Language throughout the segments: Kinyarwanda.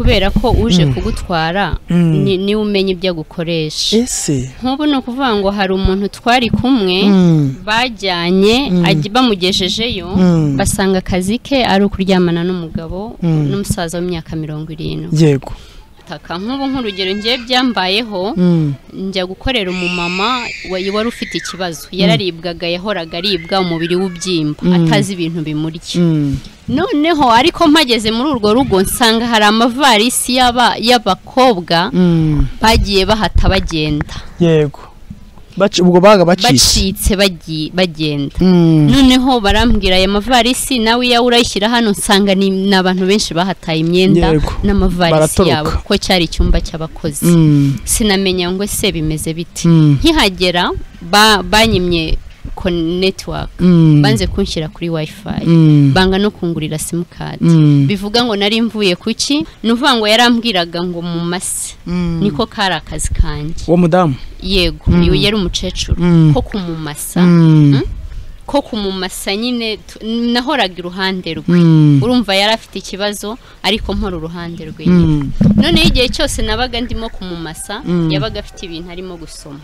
kubera ko uje kugutwara Mm. ni- ni we umenya ibyo agukoresha ese nk'ubu ni ukuvuga ngo hari umuntu twari kumwe Mm. bajyanye ajya- bamugejejeyo Mm. basanga akazi ke ari ukuryamana n'umugabo Mm. n'umusaza w'imyaka mirongo irindwi yego taka nk'ubu nk'urugero ngewe byambayeho Mm. njya gukorera umumama wa- wari ufite ikibazo. Yararibwaga yahoraga aribwa umubiri w'ubyimba atazi ibintu bimurya. Mm. noneho ariko mpageze muri urwo rugo nsanga hari amavarisi y'aba- y'abakobwa Mm. bagiye bahata bagenda. Yego. Ubwo baga bacitse bagenda. Mm. noneho barambwira aya mavarisi nawe iyo urayishyira hano nsanga ni abantu benshi bahataye imyenda n'amavarisi yabo. Kuko cyari icyumba cy'abakozi. Mm. sinamenya ngo ese bimeze bite. Mm. nkihagera ba- banyimye network Mm. banze kunshyira kuri wifi. Mm. banga no kungurira simukadi Mm. bivuga ngo nari mvuye ku ki ni ukuvuga ngo yarambwiraga ngo mu mase Mm. niko kari akazi kanjye uwo mudamu? Yego yari umukecuru. Ko kumumasa? Mm. ko kumumasa nyine nahoraga iruhande rwe. Urumva yari afite ikibazo ariko mpora uruhande rwe noneho igihe cyose nabaga ndimo kumumasa yabaga afite ibintu arimo gusoma.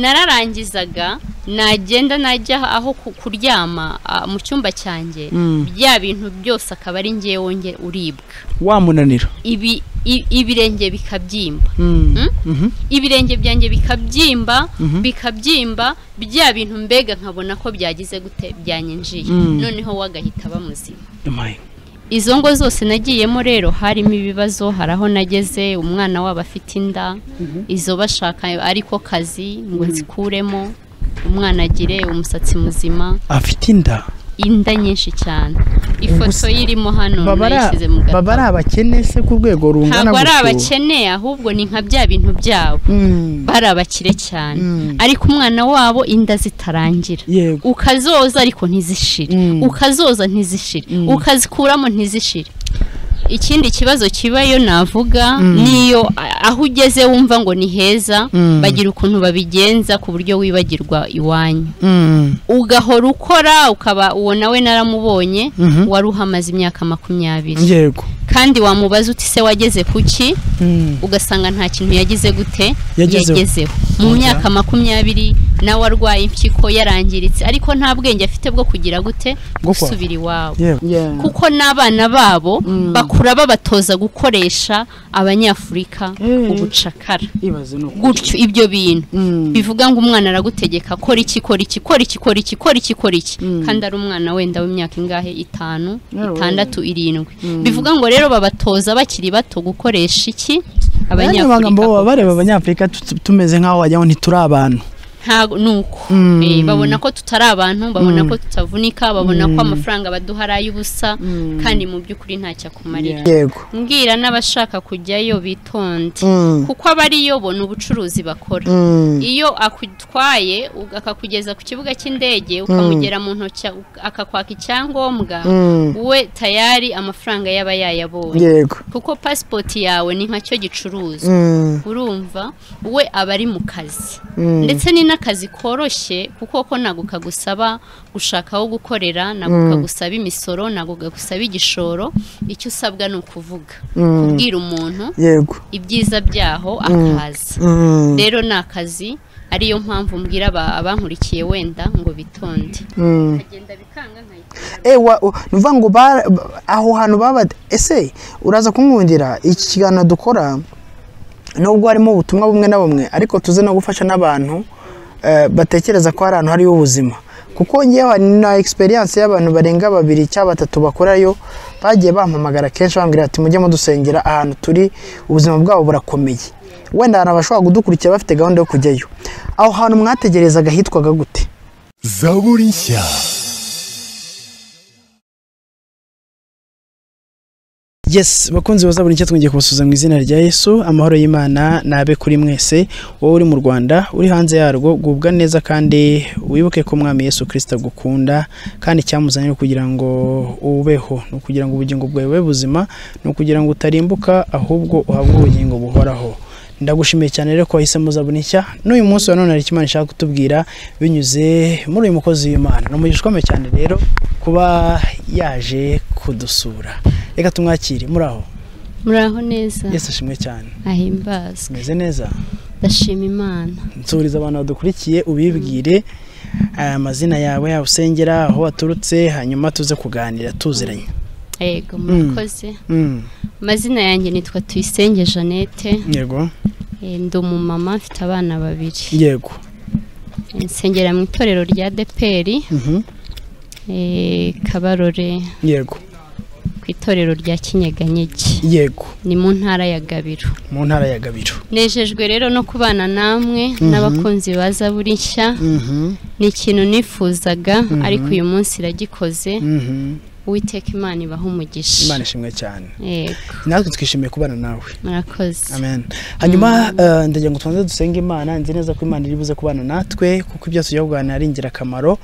Nararangizaga nagenda najya aho ku- kuryama mu cyumba cyanjye Mm. bya bintu byose akaba ari ngewe uribwa wamunanira ibirenge bikabyimba Mm. Mm? Mhm. ibirenge byanjye bikabyimba Mhm. bikabyimba bya bintu mbega nkabona ko byagize gute byanyinjiye Mm. noneho we agahita aba muzima Amaye. Izo ngo zose nagiyemo rero harimo ibibazo hari aho nageze umwana wabo afite inda izo bashaka ariko kazi ngo nzikuremo umwana agire umusatsi muzima. Afite inda? Inda nyinshi cyane. Ifoto Gusa- ye irimo hano nayishyize mu baba ari abakene se ku rwego rungana ntabwo ari abakene ahubwo ni nka bya bintu byabo. Mm. bari abakire cyane. Mm. ariko umwana wabo inda zitarangira. Ukazoza ariko ntizishire. Mm. ukazoza ntizishire. Ukazikuramo ntizishire. Ikindi kibazo kibayo navuga Mm. niyo aho ugeze wumva ngo ni heza Mm. bagira ukuntu babigenza ku buryo wibagirwa iwanyu. Mm. ugahora ukora ukaba uwo nawe naramubonye Mhm. wari uhamaze imyaka makumyabiri. Yego. Kandi wamubaza uti se wageze ku ki ugasanga nta kintu yagize gute? Yagezeho. mu myaka makumyabiri nawe arwaye impyiko yarangiritse. Ariko nta bwenge afite bwo kugira gute gusubira iwabo yego. Kuko n'abana babo Mm. Bakura babatoza gukoresha abanyafurika Eh. ubucakara gutyo ibyo bintu Mm. bivuga ngo umwana aragutegeka kora iki kora iki kora iki kora iki kora iki kora iki Mm. kandi ari umwana wenda w'imyaka ingahe itanu Yewe. itandatu irindwi Mm. bivuga ngo rero babatoza bakiri bato gukoresha iki abanyafurika bareba abanyafurika tu- tumeze nk'aho wagira ngo ntituri abantu ntago nuko Mm. Eh, babona ko tutari abantu babona Mm. ko tutavunika babona Mm. ko amafaranga baduha ari ay'ubusa Mm. kandi mu by'ukuri ntacyo akumarira yego mbwira n'abashaka kujyayo bitonde Mm. kuko abariyo bo ni ubucuruzi bakora Mm. iyo akutwaye akakugeza ku kibuga cy'indege ukamugera mu ntoki akakwaka icyangombwa Mm. we tayari amafaranga yaba yayabonye yego kuko pasipoti yawe ni nkacyo gicuruzwa Mm. urumva we aba ari mu kazi Mm. ndetse ni n'akazi koroshye kuko ko ntabwo kagusaba gushaka aho gukorera ntabwo Mm. kagusaba imisoro ntabwo kagusaba igishoro icyo usabwa ni ukuvuga Mm. kubwira umuntu yego ibyiza byaho akaza Mm. rero ni akazi ariyo mpamvu mbwira aba- abankurikiye wenda ngo bitonde Mm. agenda bikanga ni ukuvuga ngo ba- ba- aho hantu baba ese uraza kumwundira iki kiganiro dukora nubwo harimo ubutumwa bumwe na bumwe ariko tuze no gufasha n'abantu eh, batekereza ko hari ahantu hariyo ubuzima. Kuko ngewe na experience y'abantu barenga babiri cyangwa batatu bakorayo bagiye bampamagara kenshi bambwira ati mujye mudusengera ahantu turi ubuzima bwabo burakomeye. Wenda hari abashobora kudukurikira bafite gahunda yo kujyayo. Aho hantu mwategerezaga hitwaga gute? Zaburi nshya. Yes bakunzi baza buri icyo twongeye kubasuza mu izina rya yesu amahoro y'imana nabe kuri mwese wowe uri mu rwanda uri hanze yarwo gubwa neza kandi wibuke ko mwami yesu kirisita agukunda kandi icyamuzanye ni ukugira ngo ubeho ni ukugira ngo ubugingo bwawe bube buzima ni ukugira ngo utarimbuka ahubwo uhabwe ubugingo buhoraho. Ndagushimiye cyane rero ko wahisemo zabona nshya n'uyu munsi wa none hari imana ishaka kutubwira binyuze muri uyu mukozi w'imana. Ni umugisha ukomeye cyane rero kuba yaje kudusura. Reka tumwakire. Muri aho? Muraho neza. Yesu ashimwe cyane. Ahimbazwe umeze neza? Ndashima imana. Nsubiriza abantu badukurikiye ubibwire aya mazina yawe aho usengera aho waturutse hanyuma tuze kuganira tuziranye. Yego murakoze. Mm, amazina yanjye nitwa tuyisenge jeannette. Yego. Eh, ndi umumama mfite abana babiri. Yego. Nsengera mu itorero rya deperi Mhm, kabarore. Yego. Ku itorero rya kinyeganyege. Yego. Ni mu ntara ya gabiro. Mu ntara ya gabiro. Nejejwe rero no kubana namwe n'abakunzi ba zaburi nshya Mhm, ni ikintu nifuzaga ariko uyu munsi iragikoze. Mhm. Uwiteka imana ibaha umugisha. Imana ishimwe cyane. Yego. Natwe twishimiye kubana nawe. Murakoze. Amen. Hanyuma eh, ndagira ngo tubanze dusenge imana. Nzi neza ko imana iri buze kubana natwe kuko ibyo tujya kuganira ari ingirakamaro.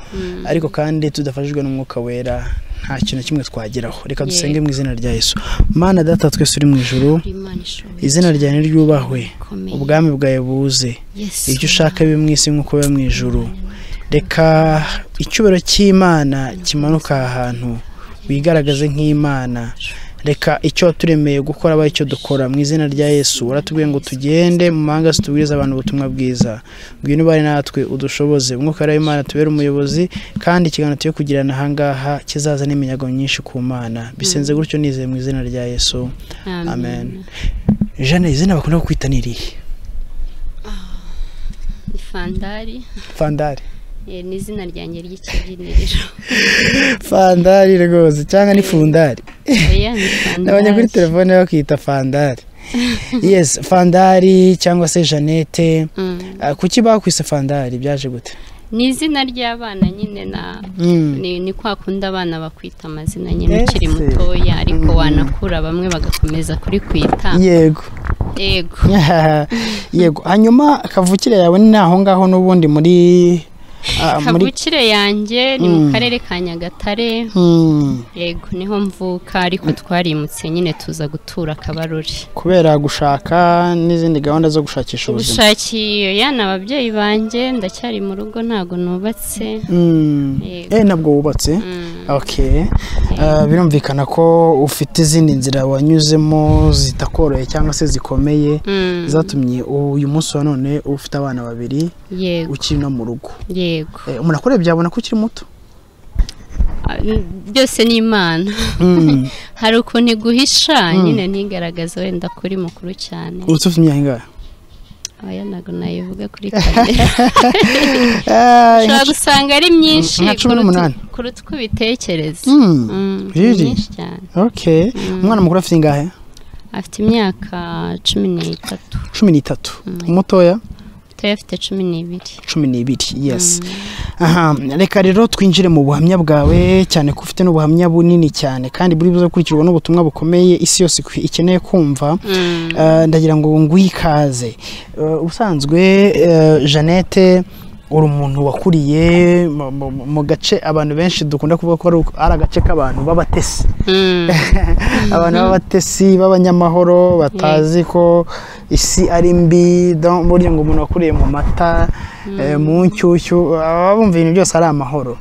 Ariko kandi tudafashijwe n'umwuka wera nta kintu kimwe twageraho reka dusenge mu izina rya yesu. Mana data twese uri mu ishoboye. izina ryawe niryubahwe ikomeye. Ubwami bwawe buze. Ibyo ushaka bibe mu isi nk'uko biba mu ijuru. Reka icyubahiro cy'imana kimanuka aha hantu. Wigaragaze nk'imana. Reka icyo waturemeye gukora abe icyo dukora. Mu izina rya yesu waratubwiye ngo tugende mu mahanga tubwirize abantu ubutumwa bwiza. Ngwino ubane natwe udushoboze. Umwuka w'imana tubere umuyobozi kandi ikiganiro tuyo kugirana ahangaha kizaza n'iminyago myinshi ku mana. Bisenze gutyo nizeye mu izina rya yesu. Amen. Jane izina bakunda kukwita ni irihe? Ni fandari. Fandari. Ni izina ryanjye ry'ikibyiniriro fandari rwose cyangwa ni fundari. Nabonye kuri telefone bakita fandari. Yes fandari cyangwa se jeannette. Mm. Ah, kuki bakwise fandari? Byaje gute? Ni izina ry'abana nyine na Mm. ni, kwa kundi abana bakwita amazina nyine ukiri mutoya ariko wanakura bamwe bagakomeza kurikwita. Yego. Yego. Yego. Hanyuma kavukire yawe ni aho ngaho n'ubundi muri kavukire yanjye ni mu karere ka nyagatare. Mm, yego ni ho mvuka ariko twarimutse nyine tuza gutura akabarori kubera gushaka n'izindi gahunda zo gushakisha ubuzima. Ubushakiye yana ababyeyi banjye ndacyari mu rugo ntabwo nubatse. Mm. Yego. eh nabwo wubatse? Ah, birumvikana ko ufite izindi nzira wanyuzemo zitakoroye cyangwa se zikomeye zatumye uyu munsi wa none ufite abana babiri ukiri no mu rugo. Yego. Eh, umuntu akurebye yabona ko ukiri muto? Ah, byose ni imana. Mm. hari ukuntu iguhisha nyine ntigaragaze wenda kuri mukuru cyane. Uretse ufite imyaka ingahe? Aya ntabwo nayivuga kuri Ah, ushobora gusanga ari myinshi nka cumi kuruta- n'umunani. kuruta uko ubitekereza. Mm. Mm, Really? myinshi cyane. Umwana mukuru afite ingahe? Afite imyaka cumi n'itatu. Cumi n'itatu. Umutoya? Mutoya afite cumi n'ibiri. Cumi n'ibiri yes. Aha reka rero twinjire mu buhamya bwawe cyane ko ufite n'ubuhamya bunini cyane kandi buri buze gukurikirwa n'ubutumwa bukomeye isi yose ikeneye kumva Mm. Eh, ndagira ngo nguhe ikaze Eh, ubusanzwe eh, jeannette uri umuntu wakuriye mu- gace abantu benshi dukunda kuvuga ko ari- agace k'abantu b'abatesi. Mm. abantu b'abatesi b'abanyamahoro batazi ko isi ari mbi burya ngo umuntu wakuriye mu mata eh, mu nshyushyu baba bumva ibintu byose ari amahoro.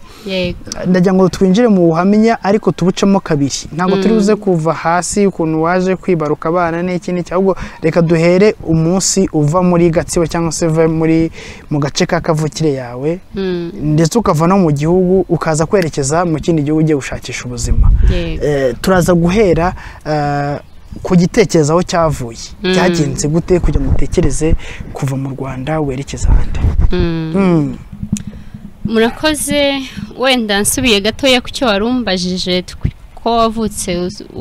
Ndagira ngo twinjire mu buhamya ariko tubucemo kabiri ntabwo turi buze kuva hasi ukuntu waje kwibaruka abana n'iki n'iki ahubwo reka duhere umunsi uva muri gatsibo cyangwa se uva muri mu gace ka kavukire yawe Mm. ndetse ukava no mu gihugu ukaza kwerekeza mu kindi gihugu ugiye gushakisha ubuzima Eh, turaza guhera eh, ku gitekerezo aho cyavuye Mm. byagenze gute kugira ngo utekereze kuva mu rwanda werekeza ahandi Mm. Mm. Murakoze. Wenda nsubiye gatoya ku cyo wari umbajije tw- ko wavutse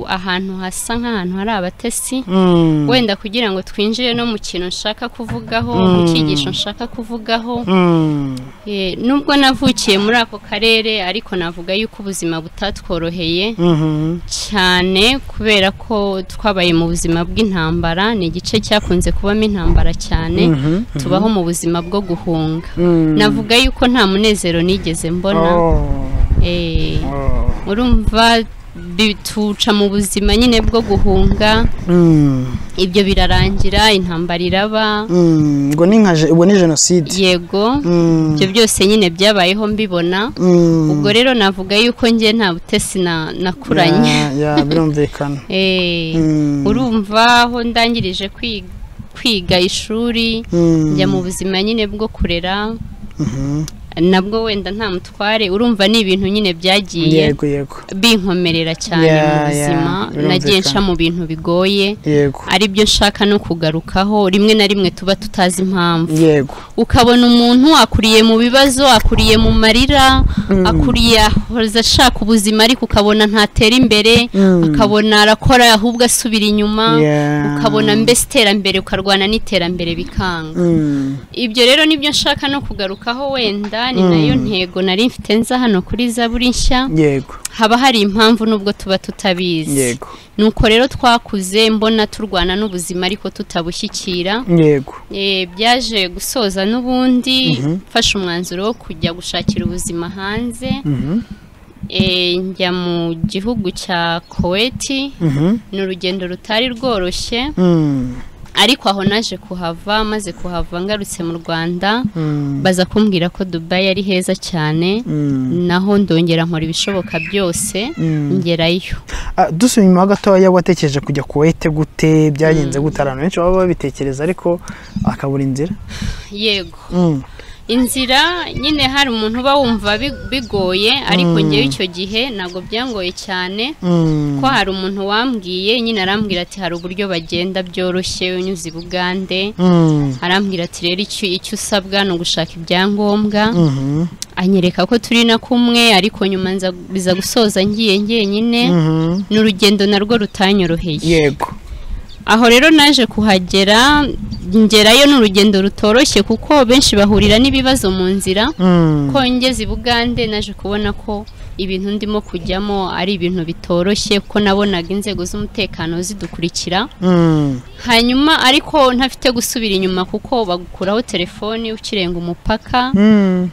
ahantu hasa nk'ahantu hari abatesi Mm. wenda kugira ngo twinjire no mu kintu nshaka kuvugaho mu cyigisho nshaka kuvugaho Mm. Eh, nubwo navukiye muri ako karere ariko navuga yuko ubuzima butatworoheye Mhm. cyane kubera ko twabaye mu buzima bw'intambara ni igice cyakunze kubamo intambara cyane Mhm. tubaho mu buzima bwo guhunga Mm. navuga yuko nta munezero nigeze mbona Oh. Eh, Oh. urumva bituca mu buzima nyine bwo guhunga. Mm. ibyo birarangira intambara iraba. Mm. ubwo ni jenoside yego. Mm. ibyo byose nyine byabayeho mbibona. Ubwo rero navuga yuko njye nta butesi na- nakuranye birumvikana. Eh, urumva aho ndangirije kwi- kwiga ishuri. Njya mu buzima nyine bwo kurera. Mhm. Nabwo wenda nta mutware urumva ni ibintu nyine byagiye binkomerera cyane mu buzima nagiye nca mu bintu bigoye ari byo nshaka no kugarukaho rimwe na rimwe tuba tutazi impamvu. Ukabona umuntu akuriye mu bibazo akuriye mu marira akuriye ahoza ashaka ubuzima ariko ukabona ntatera imbere Mm. ukabona arakora ahubwo asubira inyuma ukabona mbese iterambere ukarwana n'iterambere bikanga. Mm. ibyo rero ni byo nshaka no kugarukaho wenda ni na yo ntego nari mfite nza hano kuri zaburi nshya. Yego. Haba hari impamvu nubwo tuba tutabizi. Yego. Nuko rero twakuze mbona turwana n'ubuzima ariko tutabushyikira. Yego. Eh, byaje gusoza n'ubundi mfashe umwanzuro wo kujya gushakira ubuzima hanze. Mhm. Eh, njya mu gihugu cya koweti Mhm. ni urugendo rutari rworoshye. Mm. Ariko aho naje kuhava maze kuhava ngarutse mu rwanda Mm. baza kumbwira ko dubayi ari heza cyane Mm. naho ndongera nkora ibishoboka byose Mm. ngerayo Ah, dusubiye inyuma gatoya watekereje kujya kuwete gute byagenze gute abantu benshi baba babitekereza ariko akabura inzira yego. Inzira nyine hari umuntu uba wumva bi- bigoye ariko ngewe icyo gihe ntabwo byangoye cyane Mm. ko hari umuntu wambwiye nyine arambwira ati hari uburyo bagenda byoroshye unyuze i bugande Mm. arambwira ati rero icyo usabwa ni ugushaka ibyangombwa Mhm. anyereka ko turi na kumwe ariko nyuma biza gusoza ngiye njyenyine Mhm. ni urugendo narwo rutanyoroheye yego aho rero naje kuhagera ngerayo ni urugendo rutoroshye kuko benshi bahurira n'ibibazo mu nzira Mm. ko ngeze i bugande naje kubona ko ibintu ndimo kujyamo ari ibintu bitoroshye ko nabonaga inzego z'umutekano zidukurikira Mm. hanyuma ariko ntafite gusubira inyuma kuko bagukuraho telefoni ukirenga umupaka Mm.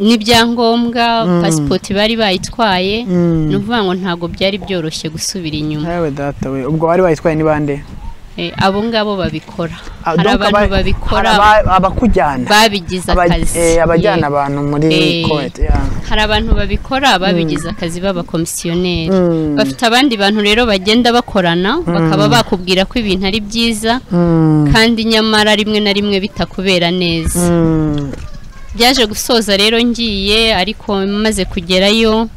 n'ibyangombwa pasipoti bari bayitwaye ni ukuvuga ngo ntabwo byari byoroshye gusubira inyuma ubwo bari bayitwaye ni bande abo ngabo babikora. Hari abantu aba- babikora abakujyana. babigize akazi. eh, abajyana abantu muri Eh, yeah. hari abantu babikora babigize akazi b'abakomisiyoneri. Mm. bafite abandi bantu rero bagenda bakorana bakaba bakubwira ko ibintu ari byiza Mm. kandi nyamara rimwe na rimwe bitakubera neza. Byaje gusoza rero ngiye ariko maze kugerayo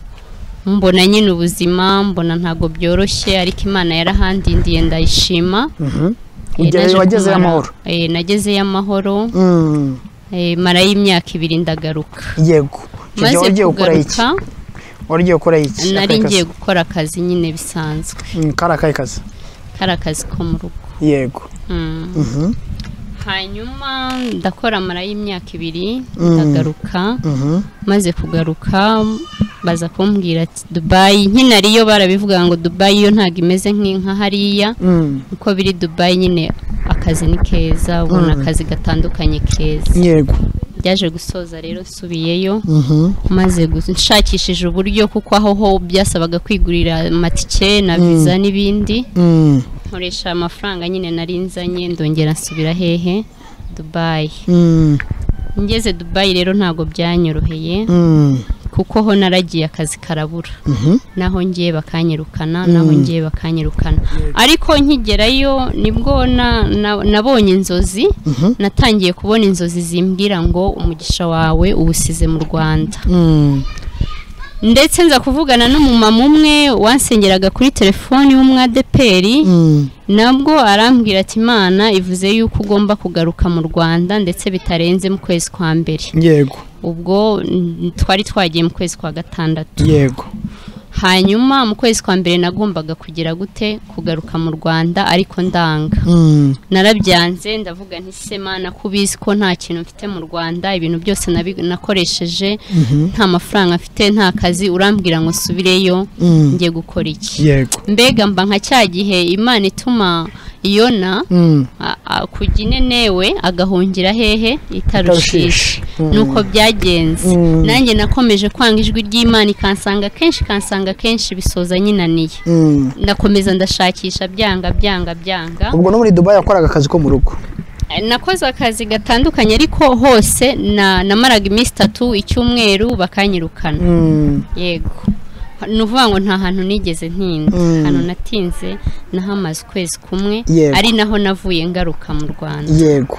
mbona nyine ubuzima mbona ntabwo byoroshye ariko imana yarahandindiye ndayishima. Mhm. Eh, wagezeyo amahoro. Eh, nagezeyo amahoro. Mm. eh, marayo imyaka ibiri ndagaruka. Yego. Maze kugaruka wari ugiye gukora iki? nari ngiye gukora akazi nyine bisanzwe. Mm, kari akahe kazi. Kari akazi ko mu rugo. Yego. Mm. Mhm. Hanyuma ndakora marayo imyaka ibiri Mm. ndagaruka Mhm. maze kugaruka baza kumbwira ati dubayi nkinariyo barabivuga ngo dubayi yo ntabwo imeze nk'inka hariya Mm. uko biri dubayi nyine akazi ni keza ubona Mm. akazi gatandukanye keza yego byaje gusoza rero nsubiyeyo Mhm. maze nshakishije uburyo kuko aho ho byasabaga kwigurira amatike na viza n'ibindi Mm. nkoresha amafaranga nyine nari nzanye ndongera nsubira hehe dubayi Mm. ngeze dubayi rero ntabwo byanyoroheye Mm. Kuko ho naragiye akazi karabura Mhm. naho ngiye bakanyirukana naho ngiye bakanyirukana ariko nkigerayo ni bwo na- na- nabonye inzozi Mhm. natangiye kubona inzozi zimbwira ngo umugisha wawe uwusize mu rwanda Mm. ndetse nza kuvugana n'umumama umwe wansengeraga kuri telefoni w'umwadeperi Mm. nabwo arambwira ati imana ivuze yuko ugomba kugaruka mu rwanda ndetse bitarenze mu kwezi kwa mbere yego ubwo twari twagiye mu kwezi kwa gatandatu yego hanyuma mu kwezi kwa mbere nagombaga kugira gute kugaruka mu rwanda ariko ndanga Mm. narabyanze ndavuga nti se mana ko ubizi ko nta kintu mfite mu rwanda ibintu byose nakoresheje Mhm. nta mafaranga mfite nta kazi urambwira ngo nsubireyo Mm. ngiye gukora iki mbega mba nka cya gihe imana ituma yona Mm. kujya inenewe agahungira hehe Itarushishi. Mm. nuko byagenze. Mm. nanjye nakomeje kwanga ijwi ry'imana ikansanga kenshi ikansanga kenshi bisoza nyinaniye. Ndakomeza ndashakisha byanga byanga byanga. Ubwo no muri dubai yakoraga akazi ko mu rugo? Nakoze akazi gatandukanye ariko hose na namaraga iminsi itatu icyumweru bakanyirukana. Yego. Ni ukuvuga ngo nta hantu nigeze ntinda Mm. ahantu natinze nahamaze ukwezi kumwe ari naho navuye ngaruka mu rwanda yego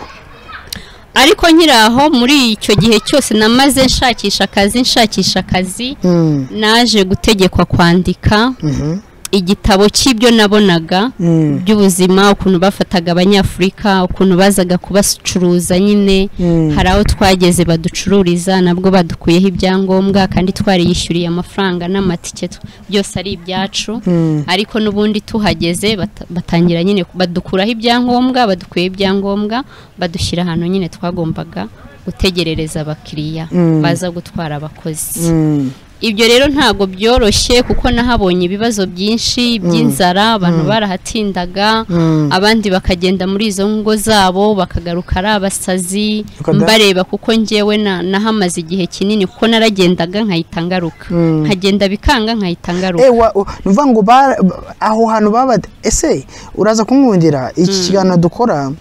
ariko nkiri aho muri icyo gihe cyose namaze nshakisha akazi nshakisha akazi Mm. naje gutegekwa kwandika Mhm. Igitabo cy'ibyo nabonaga Mm. by'ubuzima ukuntu bafataga abanyafurika ukuntu bazaga kubacuruza nyine Mm. hari aho twageze baducururiza nabwo badukuyeho ibyangombwa kandi twariyishyuriye amafaranga n'amatike byose ari ibyacu Mm. ariko n'ubundi tuhageze bata- batangira nyine badukuraho ibyangombwa badukuyeho ibyangombwa badushyira ahantu nyine twagombaga gutegerereza abakiriya baza gutwara abakozi. Ibyo rero ntabwo byoroshye kuko nahabonye ibibazo byinshi by'inzara abantu barahatindaga Mm. abandi bakagenda muri izo ngo zabo bakagaruka ari abasazi mbareba kuko njyewe na- nahamaze igihe kinini kuko naragendaga nkahita ngaruka. Mm. nkagenda bikanga nkahita ngaruka. Eh, ngo aho hantu baba ese uraza kumwundira iki kiganiro dukora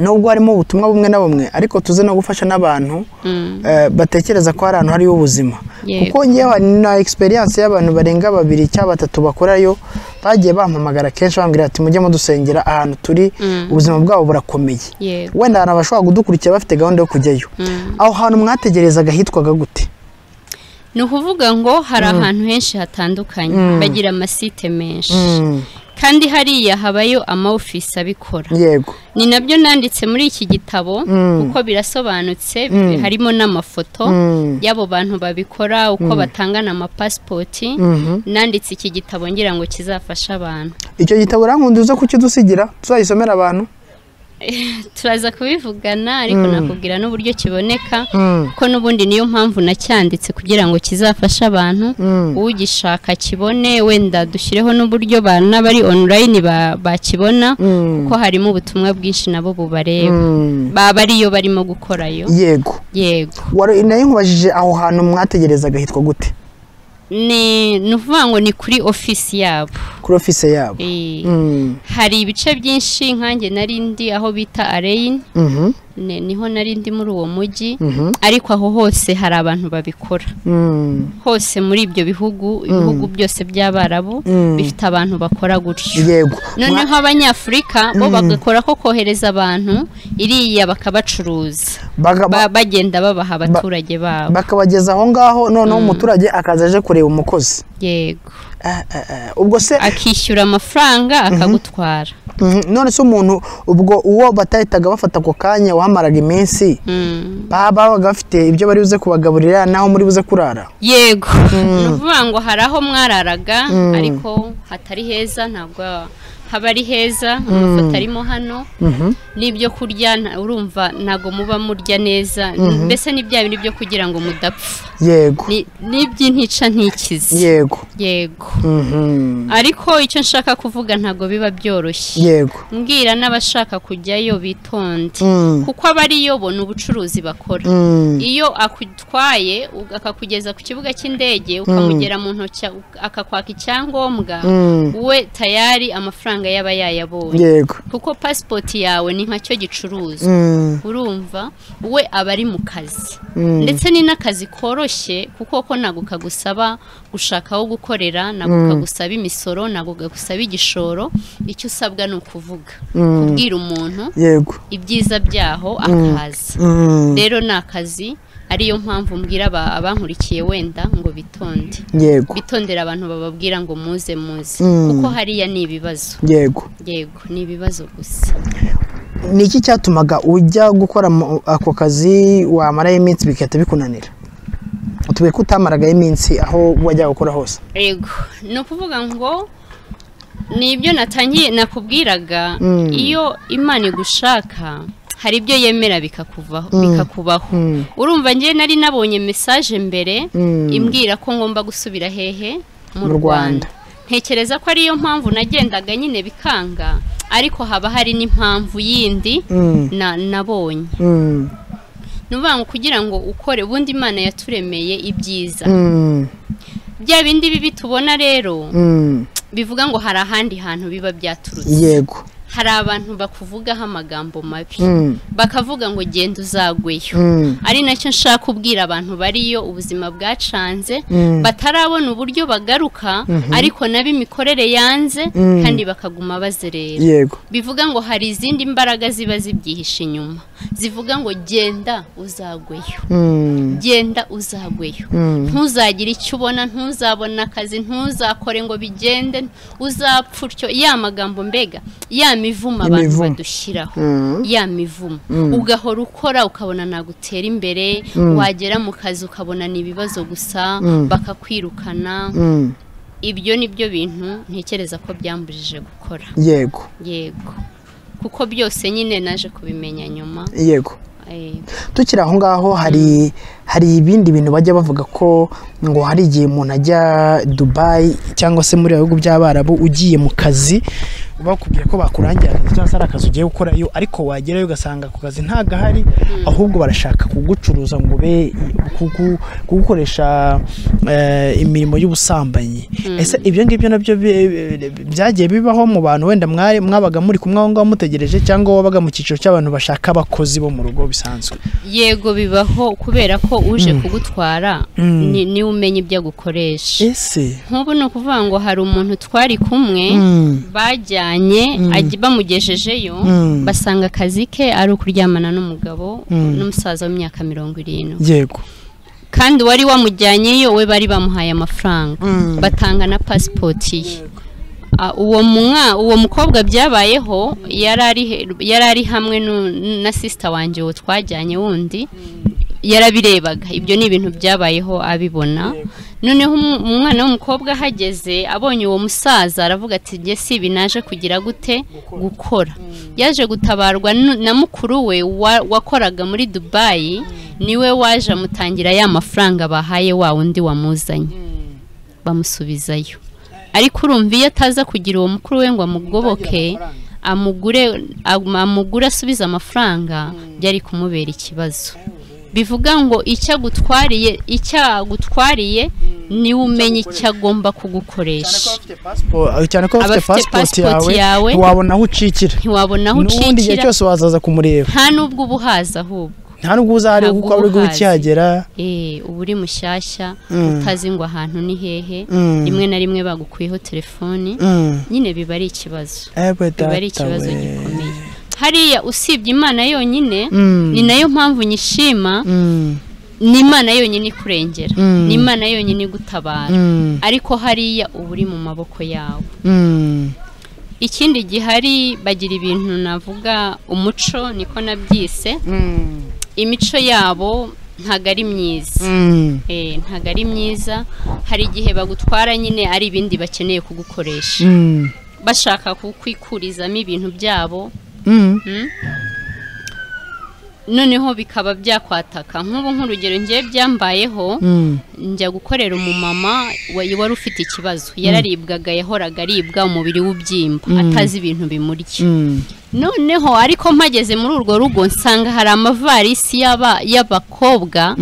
nubwo harimo ubutumwa bumwe na bumwe ariko tuze no gufasha n'abantu Mm. eh, batekereza ko hari ahantu hariyo ubuzima. Kuko ngewe na experience y'abantu barenga babiri cyangwa batatu bakorayo bagiye bampamagara kenshi bambwira ati mujye mudusengera ahantu turi Mm. ubuzima bwabo burakomeye. Wenda hari abashobora kudukurikira bafite gahunda yo kujyayo. Mm. aho hantu mwategerezaga hitwaga gute? Ni ukuvuga ngo hari ahantu henshi hatandukanye. Bagira amasite menshi. Kandi hariya habayo amaofisi abikora. Yego. Ni na byo nanditse muri iki gitabo Mm. kuko birasobanutse Mm. harimo n'amafoto Mm, y'abo bantu babikora uko batangana amapasipoti mhm. nanditse iki gitabo ngira ngo kizafashe abantu. Icyo gitabo urankundi uze kukidusigira tuzayisomera abantu? turaza kubivugana ariko nakubwira n'uburyo kiboneka kuko n'ubundi niyo mpamvu nacyanditse kugira ngo kizafashe abantu mm, ugishaka kibone wenda dushyireho n'uburyo ba- n'abari ba- bakibona kuko harimo ubutumwa bwinshi nabo bubareba. Baba ariyo barimo gukorayo. Yego. Yego. Nayo nkubajije aho hantu mwategerezaga hitwa gute? Ni ukuvuga ngo ni kuri ofisi yabo. Kuri ofise yabo. Eh, Mm, hari ibice byinshi nkanjye nari ndi aho bita areyini mhm, ni ho nari ndi muri uwo mujyi mhm, ariko aho hose hari abantu babikora. Mm, hose muri ibyo bihugu ibihugu byose by'abarabu Mm. bifite abantu bakora gutyo. Noneho abanyafurika bo bagakora ko kohereza abantu iriya bakabacuruza. Bagenda babaha abaturage babo. bakabageza aho ngaho noneho umuturage akaza aje kureba umukozi. Yego. Ubwo se akishyura amafaranga akagutwara. Mhm, none se umuntu ubwo uwo batahitaga bafata ako kanya wahamaraga iminsi? Mm. baba babaga bafite ibyo bari buze kubagaburira naho muri buze kurara? Yego. Ni ukuvuga ngo hari aho mwararaga ariko hatari heza ntabwo haba ari heza amafoto arimo hano. Mhm, n'ibyo kurya urumva ntabwo muba murya neza. Mbese ni bya bindi byo kugira ngo mudapfa. Yego. Ni- n'iby'intica ntikize. Yego. Yego. Mhm, ariko icyo nshaka kuvuga ntabwo biba byoroshye. Yego. Mbwira n'abashaka kujyayo bitonde. Mm, kuko aba ariyo bona ubucuruzi bakora. Mm, iyo akutwaye ug- akakugeza ku kibuga cy'indege ukamugera mu ntoki akakwaka icyangombwa mm, we tayari amafaranga yaba yayabonye. Yego. Kuko pasipoti yawe ni nkacyo gicuruzwa Mm, urumva? We aba ari mu kazi. Mm, ndetse ni n'akazi koroshye kuko ko ntabwo kagusaba gushaka aho gukorera ntabwo kagusaba imisoro ntabwo kagusaba igishoro icyo usabwa ni ukuvuga. Mm. kubwira umuntu yego. ibyiza byaho akaza. Mm, rero ni akazi ariyo mpamvu mbwira aba- abankurikiye wenda ngo bitonde. Yego. Bitondera abantu bababwira ngo muze muze. Mm. kuko hariya ni ibibazo. Yego. Yego ni ibibazo gusa. Ni iki cyatumaga ujya gukora ako kazi wamarayo iminsi bigahita bikunanira? Utubuye ko utamaragayo iminsi aho wajya gukora hose. Yego. Ni ukuvuga ngo ni ibyo natangiye nakubwiraga Mm. iyo imana igushaka hari ibyo yemera bikakuvaho bikakubaho Mm. urumva njye nari nabonye mesaje mbere imbwira ko ngomba gusubira hehe mu Rwanda. ntekereza ko ariyo mpamvu nagendaga nyine bikanga ariko haba hari n'impamvu yindi na- nabonye ni ukuvuga ngo kugira ngo ukore ubundi imana yaturemeye ibyiza. Bya bindi bibi tubona rero Mm. bivuga ngo hari ahandi hantu biba byaturutse yego hari abantu bakuvugaho amagambo mabi. Mm. bakavuga ngo genda uzagweyo. Mm. ari na cyo nshaka kubwira abantu bariyo ubuzima bwacanze. Mm. batarabona uburyo bagaruka ariko nabo imikorere yanze kandi bakaguma bazerera yego. Bivuga ngo hari izindi mbaraga ziba zibyihishe inyuma. Zivuga ngo genda uzagweyo. Genda uzagweyo. Ntuzagire icyo ubona ntuzabone akazi ntuzakore ngo bigende uzapfa utyo ya magambo mbega ya mivumo abantu badushyiraho Mm. ya mivumo. Mm. ugahora ukora ukabona nagutera imbere wagera mu kazi ukabona ni ibibazo gusa Mm. bakakwirukana. Mm. ibyo ni byo bintu ntekereza ko byambujije gukora. Yego. Yego. Kuko byose nyine naje kubimenya nyuma. Yego. Tukiri aho ngaho hari hari ibindi bintu bajya bavuga ko ngo hari igihe umuntu ajya dubayi cyangwa se muri bihugu by'abarabu ugiye mu kazi bakubwira ko bakurangiye akazi cyangwa se ari akazi ugiye gukorayo ariko wagerayo ugasanga ako kazi ntabwo ahari ahubwo barashaka kugucuruza ngo ube kugu- kugukoresha eh, imirimo y'ubusambanyi. Ese ibyo ngibyo na byo byagiye bibaho mu bantu wenda mwabaga muri kumwe aho ngaho mutegereje cyangwa wabaga mu cyiciro cy'abantu bashaka abakozi bo mu rugo bisanzwe? Yego bibaho kubera ko uje kugutwara Mm. ni- ni we umenya ibyo agukoresha. Ese? Nk'ubu ni ukuvuga ngo hari umuntu twari kumwe Mm. bajyanye ajya- bamugejejeyo Mm. basanga akazi ke ari ukuryamana n'umugabo Mm. n'umusaza w'imyaka mirongo irindwi. Yego. Kandi wari wamujyanyeyo we bari bamuhaye amafaranga. Mm. batanga na pasipoti ye. Uwo uwo mukobwa byabayeho yari ari hamwe na sisita wanjye uwo twajyanye wundi. Yarabirebaga ibyo ni ibintu byabayeho abibona. Noneho umwana w'umukobwa ahageze abonye uwo musaza aravuga ati njye si ibi naje kugira gute gukora. Yaje gutabarwa na mukuru we wa- wakoraga muri dubayi ni we waje amutangira ya mafaranga bahaye wa wundi wamuzanye. Bamusubizayo. Ariko urumva iyo ataza kugira uwo mukuru we ngo amugoboke amugure am- amugure asubize amafaranga byari kumubera ikibazo. Bivuga ngo icyo agutwariye icyo agutwariye ni we umenya icyo agomba kugukoresha. Po- cyane ko Aba bafite afite pasipoti yawe ntiwabona aho ucikira. ntiwabona aho n'ubundi igihe cyose wazaza kumureba. Nta n'ubwo uba uhaza ahubwo. Nta n'ubwo uzahari kuko uri uba uhazi. ukihagera Eh, uba uri mushyashya Mm. utazi ngo ahantu ni hehe. Mm. rimwe na rimwe bagukuyeho telefoni. Nyine biba ari ikibazo. Ewe biba ari ikibazo gikomeye. Hariya usibye imana yonyine Mm. ni na yo mpamvu nyishima Mm. ni imana yonyine ikurengera Mm. ni imana yonyine igutabara ariko hariya uba uri mu maboko yawe ikindi gihari bagira ibintu navuga umuco niko nabyise imico yabo ntabwo ari myiza. Eh, ntabwo ari myiza hari igihe bagutwara nyine ari ibindi bakeneye kugukoresha bashaka kukwikurizamo ibintu byabo. Noneho bikaba byakwataka. Nk'ubu nk'urugero ngewe byambayeho Mm. njya gukorera umumama wa- wari ufite ikibazo. Yararibwaga yahoraga aribwa umubiri w'ubyimba atazi ibintu bimurya. Noneho ariko mpageze muri urwo rugo nsanga hari amavarisi y'aba- y'abakobwa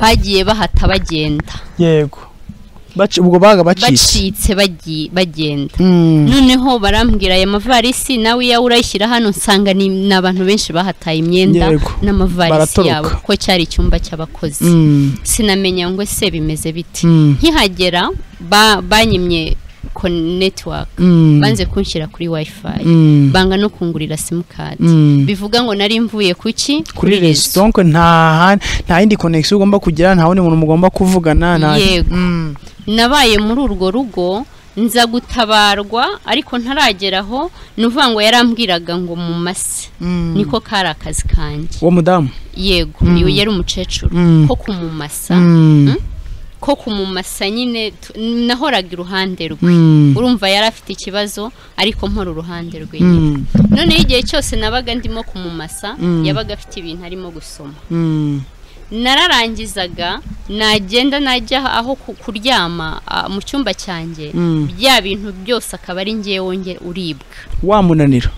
bagiye bahata bagenda. Yego. Ubwo baga bacitse. Bagenda. Mm. noneho barambwira aya mavarisi nawe iyo urayishyira hano nsanga ni abantu benshi bahataye imyenda n'amavarisi yabo. Kuko cyari icyumba cy'abakozi. Mm. sinamenya ngo ese bimeze biti Mm. nkihagera ba- banyimye ko Mm. banze kunshyira kuri wifi. Banga no kungurira simukadi bivuga ngo nari mvuye ku ki? Kuri donc nta yindi connection ugomba kugira nta wundi muntu mugomba kuvugana Yego. Nabaye muri urwo rugo nza gutabarwa ariko ntarageraho ni ngo yarambwiraga ngo mu mase. Mm. niko kari akazi kanjye. Uwo mudamu? Yego Mm. uyu yari umukecuru. Mm. ko kumumasa ko kumumasa nyine nahoraga iruhande rwe. Urumva yari afite ikibazo ariko mpora uruhande rwe nyine. Noneho igihe cyose nabaga ndimo kumumasa yabaga afite ibintu arimo gusoma. Nararangizaga nagenda najya aho ku- kuryama mu cyumba cyanjye Mm. bya bintu byose akaba ari ngewe uribwa wamunanira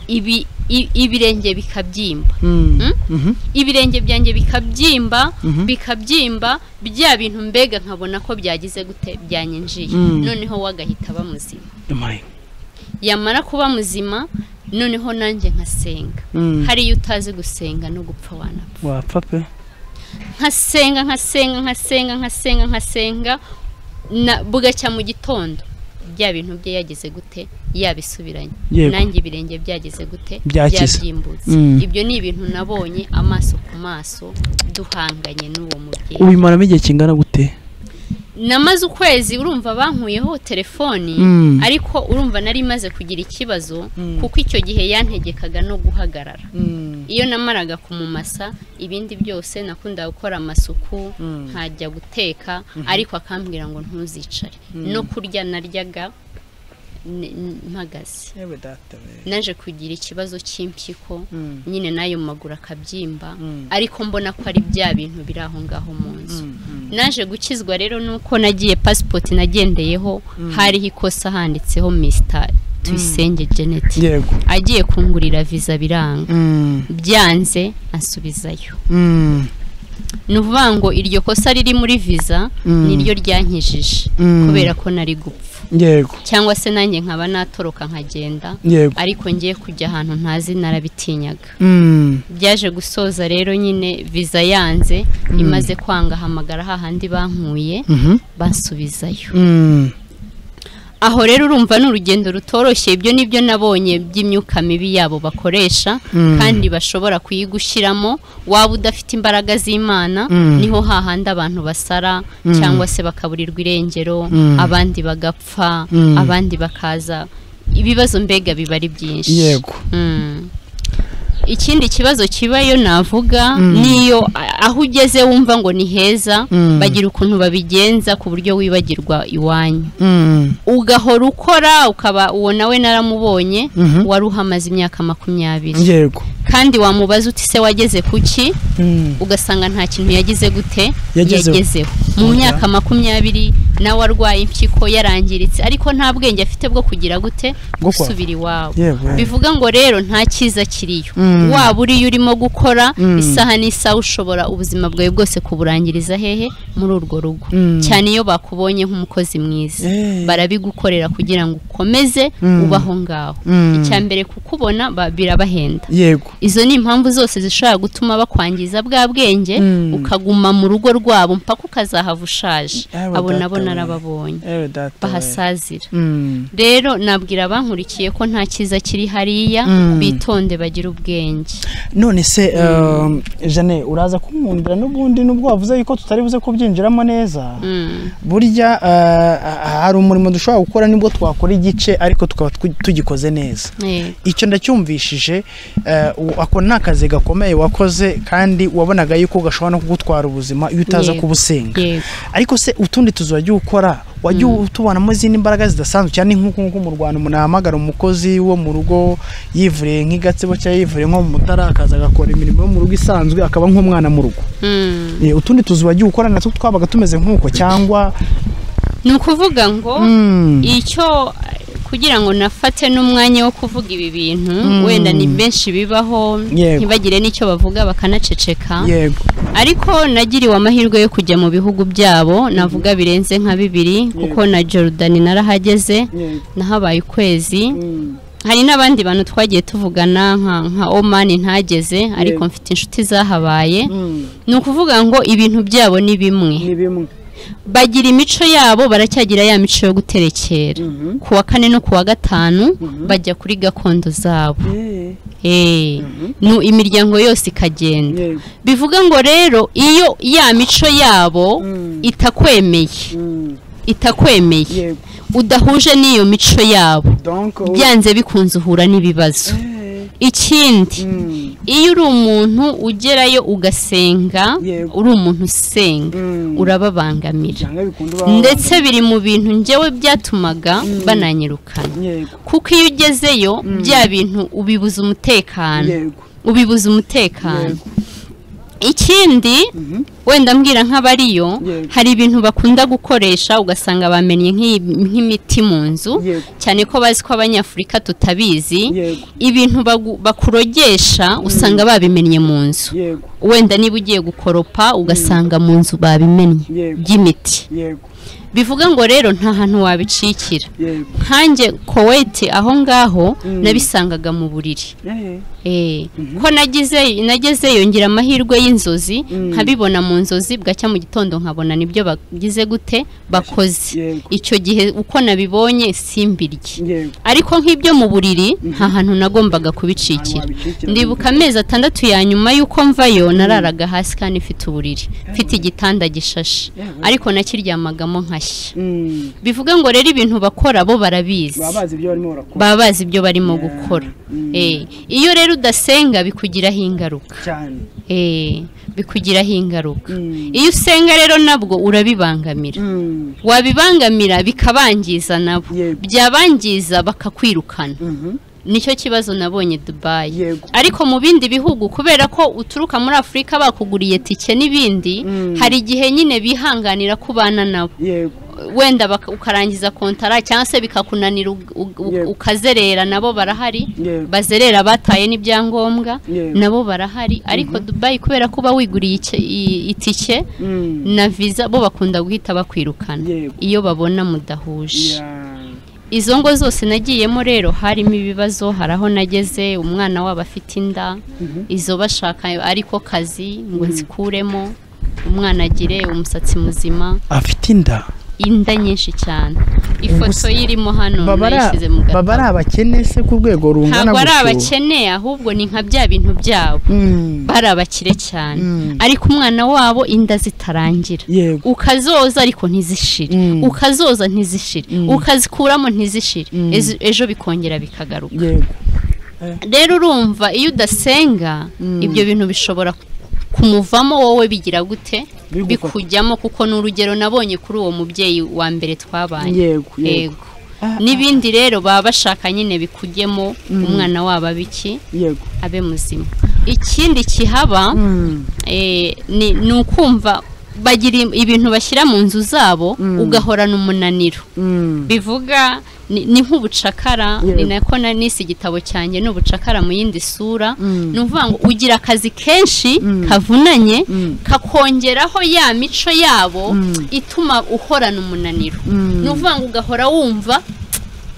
ibirenge bikabyimba Mm. Mm? Mhm. ibirenge byanjye bikabyimba Mhm. bikabyimba bya bintu mbega nkabona ko byagize gute byanyinjiye Mm. noneho we agahita aba muzima yamara kuba muzima noneho nanjye nkasenga hariyo utazi gusenga no gupfa wanapfa wapfa pe nkasenga nkasenga nkasenga nkasenga nkasenga na bugacya mu gitondo. Bya bintu bye yagize gute? Yabisubiranye. Nanjye ibirenge byagize gute? Byabyimbutse Mm. ibyo ni ibintu nabonye amaso ku maso duhanganye n'uwo mubyeyi. Ubimaramo igihe kingana gute? Namaze ukwezi urumva bankuyeho telefoni Mm. ariko urumva nari maze kugira ikibazo kuko icyo gihe yantegekaga no guhagarara. Iyo namaraga kumumasa ibindi byose nakundaga gukora amasuku nkajya guteka ariko akambwira ngo ntuzicare no kurya naryaga mpagaze. Naje kugira ikibazo cy'impyiko nyine n'ayo maguru akabyimba ariko mbona ko ari bya bintu biri aho ngaho mu nzu. Naje gukizwa rero nuko nagiye pasipoti nagendeyeho hariho ikosa handitseho misita tuyisenge jeneti yego. Agiye kungurira viza biranga. Mm. byanze ansubizayo. Mm. ni ukuvuga ngo iryo kosa riri muri viza Mm. niryo ryankijije. Mm. kubera ko nari gupfa. Yego cyangwa se nanjye nkaba natoroka nkagenda yego ariko ngiye kujya ahantu ntazi narabitinyaga Mm. byaje gusoza rero nyine viza yanze imaze kwanga hamagara hahandi bankuye Mhm. bansubizayo Mm. Aho rero urumva ni urugendo rutoroshye ibyo ni byo nabonye by'imyuka mibi yabo bakoresha Mm. kandi bashobora kuyigushyiramo waba udafite imbaraga z'imana Mm. ni ho hahandi abantu basara cyangwa se bakaburirwa irengero Mm. abandi bagapfa Mm. abandi bakaza ibibazo mbega biba ari byinshi yego Mm. Ikindi kibazo kibayo navuga niyo a- aho ugeze wumva ngo ni heza Mm. bagira ukuntu babigenza ku buryo wibagirwa iwanyu Mm. ugahora ukora ukaba uwo nawe naramubonye Mhm. wari uhamaze imyaka makumyabiri yego kandi wamubaza uti se wageze ku ki Mm. ugasanga nta kintu yagize gute Yagezeho. mu myaka makumyabiri nawe arwaye impyiko yarangiritse ariko nta bwenge afite bwo kugira gute gusubira iwabo Yewe. bivuga ngo rero nta cyiza kiriyo Mm. Waba uriyo urimo gukora Mm. isaha n'isaha ushobora ubuzima bwawe bwose kuburangiriza hehe muri urwo rugo Mm. cyane iyo bakubonye nk'umukozi mwiza Eh. barabigukorera kugira ngo ukomeze Mm. ubaho ngaho Mm. icya mbere kukubona ba- birabahenda yego izo ni impamvu zose zishobora gutuma bakwangiza bwa bwenge Mm. ukaguma mu rugo rwabo mpaka ukazahava ushaje abo nabo narababonye bahasazira Mm. rero nabwira abankurikiye ko nta cyiza kiri hariya Mm. bitonde bagire ubwenge none se um, jane uraza kumwumvira n'ubundi nubwo wavuze yuko tutari buze kubyinjiramo neza Mm. burya uh, hari umurimo dushobora gukora ni bwo twakora igice ariko tukaba tugikoze neza. Icyo ndacyumvishije uh, ako ni akazi gakomeye wakoze kandi wabonaga yuko gashobora no kugutwara ubuzima iyo utaza kubusenga. Ariko se utundi tuzi wajya ukora wajya utubonamo izindi mbaraga zidasanzwe. Cyane nk'uko mu rwanda umuntu ahamagara umukozi wo mu rugo yivuriye nk'igatsebo cyangwa yivuriye nko mu mutara akaza agakora imirimo yo mu rugo isanzwe akaba nk'umwana mu rugo. Mm. Eh, utundi tuzi wajya ukora natwo twabaga tumeze nk'uko cyangwa ni ukuvuga ngo icyo kugira ngo nafate n'umwanya wo kuvuga ibi bintu wenda ni benshi bibaho ntibagire n'icyo bavuga bakanaceceka. Ariko nagiriwe amahirwe yo kujya mu bihugu byabo navuga birenze nka bibiri kuko na Jordan narahageze nahabaye ukwezi. Hari n'abandi bantu twagiye tuvugana nka nka Oman ntageze ariko mfite inshuti zahabaye. Ni ukuvuga ngo ibintu byabo ni bimwe. Bagira imico yabo baracyagira ya mico yo guterekera. Ku wa kane no ku wa gatanu bajya kuri gakondo zabo. Eh, nu imiryango yose ikagenda. Bivuga ngo rero iyo ya mico yabo itakwemeye itakwemeye yego. udahuje n'iyo mico yabo byanze bikunze uhura n'ibibazo ikindi Mm. iyo uri umuntu ugerayo ugasenga uri umuntu usenga Mm. urababangamira. Ndetse biri mu bintu njyewe byatumaga bananyirukana. Yego. Kuko iyo ugezeyo bya bintu ubibuza umutekano. Ubibuza umutekano. Ikindi wenda mbwira nk'abariyo hari ibintu bakunda gukoresha ugasanga bamennye nk'iyi- nk'imiti mu nzu. Cyane ko bazi ko abanyafurika tutabizi. Ibintu bakurogesha usanga babimennye mu nzu. Wenda niba ugiye gukoropa ugasanga mu nzu babimennye. Yego. by'imiti. Bivuga ngo rero nta hantu wabicikira. Yego. Nkanjye kowete aho ngaho nabisangaga mu buriri. Eh, Eh, ko nagize nagezeyo ngira amahirwe y'inzozi nkabibona mu nzozi bwacya mu gitondo nkabona ni byo bagize gute bakoze. Icyo gihe uko nabibonye simbirye. Ariko nk'ibyo mu buriri nta hantu nagombaga kubicikira. Ndibuka amezi atandatu ya nyuma y'uko mvayo nararaga hasi kandi mfite uburiri. Mfite igitanda gishashe. Ariko nakiryamagamo nkashya Mm, bivuga ngo rero ibintu bakora bo barabizi. Baba bazi ibyo barimo gukora. Mm. Eh, iyo rero udasenga bikugiraho ingaruka. Eh, bikugiraho ingaruka. Mm. iyo usenga rero nabwo urabibangamira. Mm, wabibangamira bikabangiza nabo. Byabangiza bakakwirukana. Mhm, ni cyo kibazo nabonye dubayi ariko mu bindi bihugu kubera ko uturuka muri afurika bakuguriye tike n'ibindi Mm. hari igihe nyine bihanganira kubana nabo. Wenda baka- ukarangiza kontara cyangwa se bikakunanira ukazerera nabo barahari bazerera bataye n'ibyangombwa nabo barahari. Ariko dubayi kubera ko uba wiguriye itike Mm, na viza bo bakunda guhita bakwirukana. Iyo babona mudahuje. Izo ngo zose nagiyemo rero harimo ibibazo hari aho nageze umwana wabo afite inda izo bashaka ariko kazi ngo nzikuremo umwana agire umusatsi muzima. Afite inda? Inda nyinshi cyane. Ifoto irimo hano nayishyize mu baba ari abakene se ku rwego rungana ntabwo ari abakene ahubwo ni nka bya bintu byabo. Mm, bari abakire cyane. Mm. ariko umwana wabo inda zitarangira. Ukazoza ariko ntizishire. Mm. ukazoza ntizishire. Ukazikuramo ntizishire. Ejo- bikongera bikagaruka. Rero urumva iyo udasenga ibyo bintu bishobora kumuvamo wowe bigira gute? Bikujyamo kuko ni urugero nabonye kuri uwo mubyeyi wa mbere twabanye. Yego yego. Yego. Ah, n'ibindi rero baba bashaka nyine bikujyemo umwana wabo abiki yego. Abe muzima. Ikindi kihaba Mm, eh, ni ukumva bagira ibintu bashyira mu nzu zabo Mm. ugahorana umunaniro. Mm, bivuga ni nk'ubucakara ni nako na nisi igitabo cyanjye ni ubucakara mu yindi sura. Mm. ni ukuvuga ngo ugira akazi kenshi Mm. kavunanye Mm. kakongeraho ya mico yabo ituma uhorana umunaniro. Ni ukuvuga ngo ugahora wumva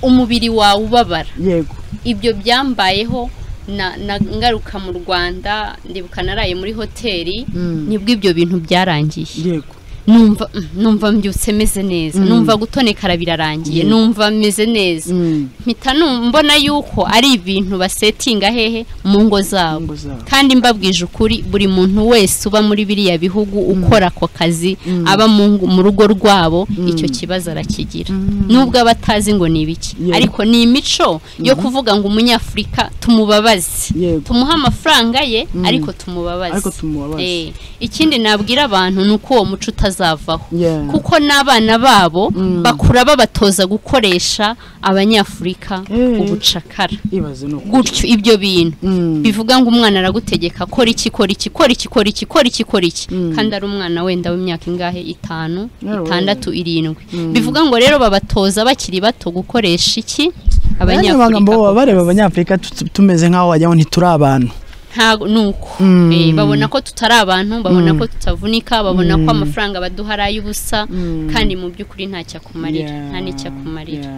umubiri wawe ubabara. Yego. Ibyo byambayeho na, na ngaruka mu rwanda ndibuka naraye muri hoteli ni bwo ibyo bintu byarangiye. Yego. Numva mm, numva mbyutse meze neza. Numva gutonekara birarangiye. Yego. numva meze neza. Mm, mpita mbona yuko ari ibintu basetinga hehe mu ngo zabo. Kandi mbabwije ukuri buri muntu wese uba muri biriya bihugu ukora ako kazi aba mu rugo rwabo icyo kibazo arakigira. Nubwo aba atazi ngo ni ibiki. Ariko ni imico yo kuvuga ngo umunyafurika tumubabaze. Tumuhe amafaranga ye ariko tumubabaze. Eh, ikindi nabwira abantu ni uko uwo muco utazavaho Yeah. kuko n'abana babo bakura babatoza gukoresha abanyafurika ubucakara. Gutyo ibyo bintu. Mm. bivuga ngo umwana aragutegeka kora iki kora iki kora iki kora iki kora iki kora iki. Kandi ari umwana wenda w'imyaka ingahe? Itanu itandatu irindwi. Bivuga ngo rero babatoza bakiri bato gukoresha iki? Abanyafurika bareba abanyafurika tu- tumeze nk'aho wagira ngo ntituri abantu ntago nuko. Mm. Eh, babona ko tutari abantu babona ko tutavunika babona ko amafaranga baduha ari ay'ubusa kandi mu by'ukuri ntacyo akumarira nta n'icyo akumarira.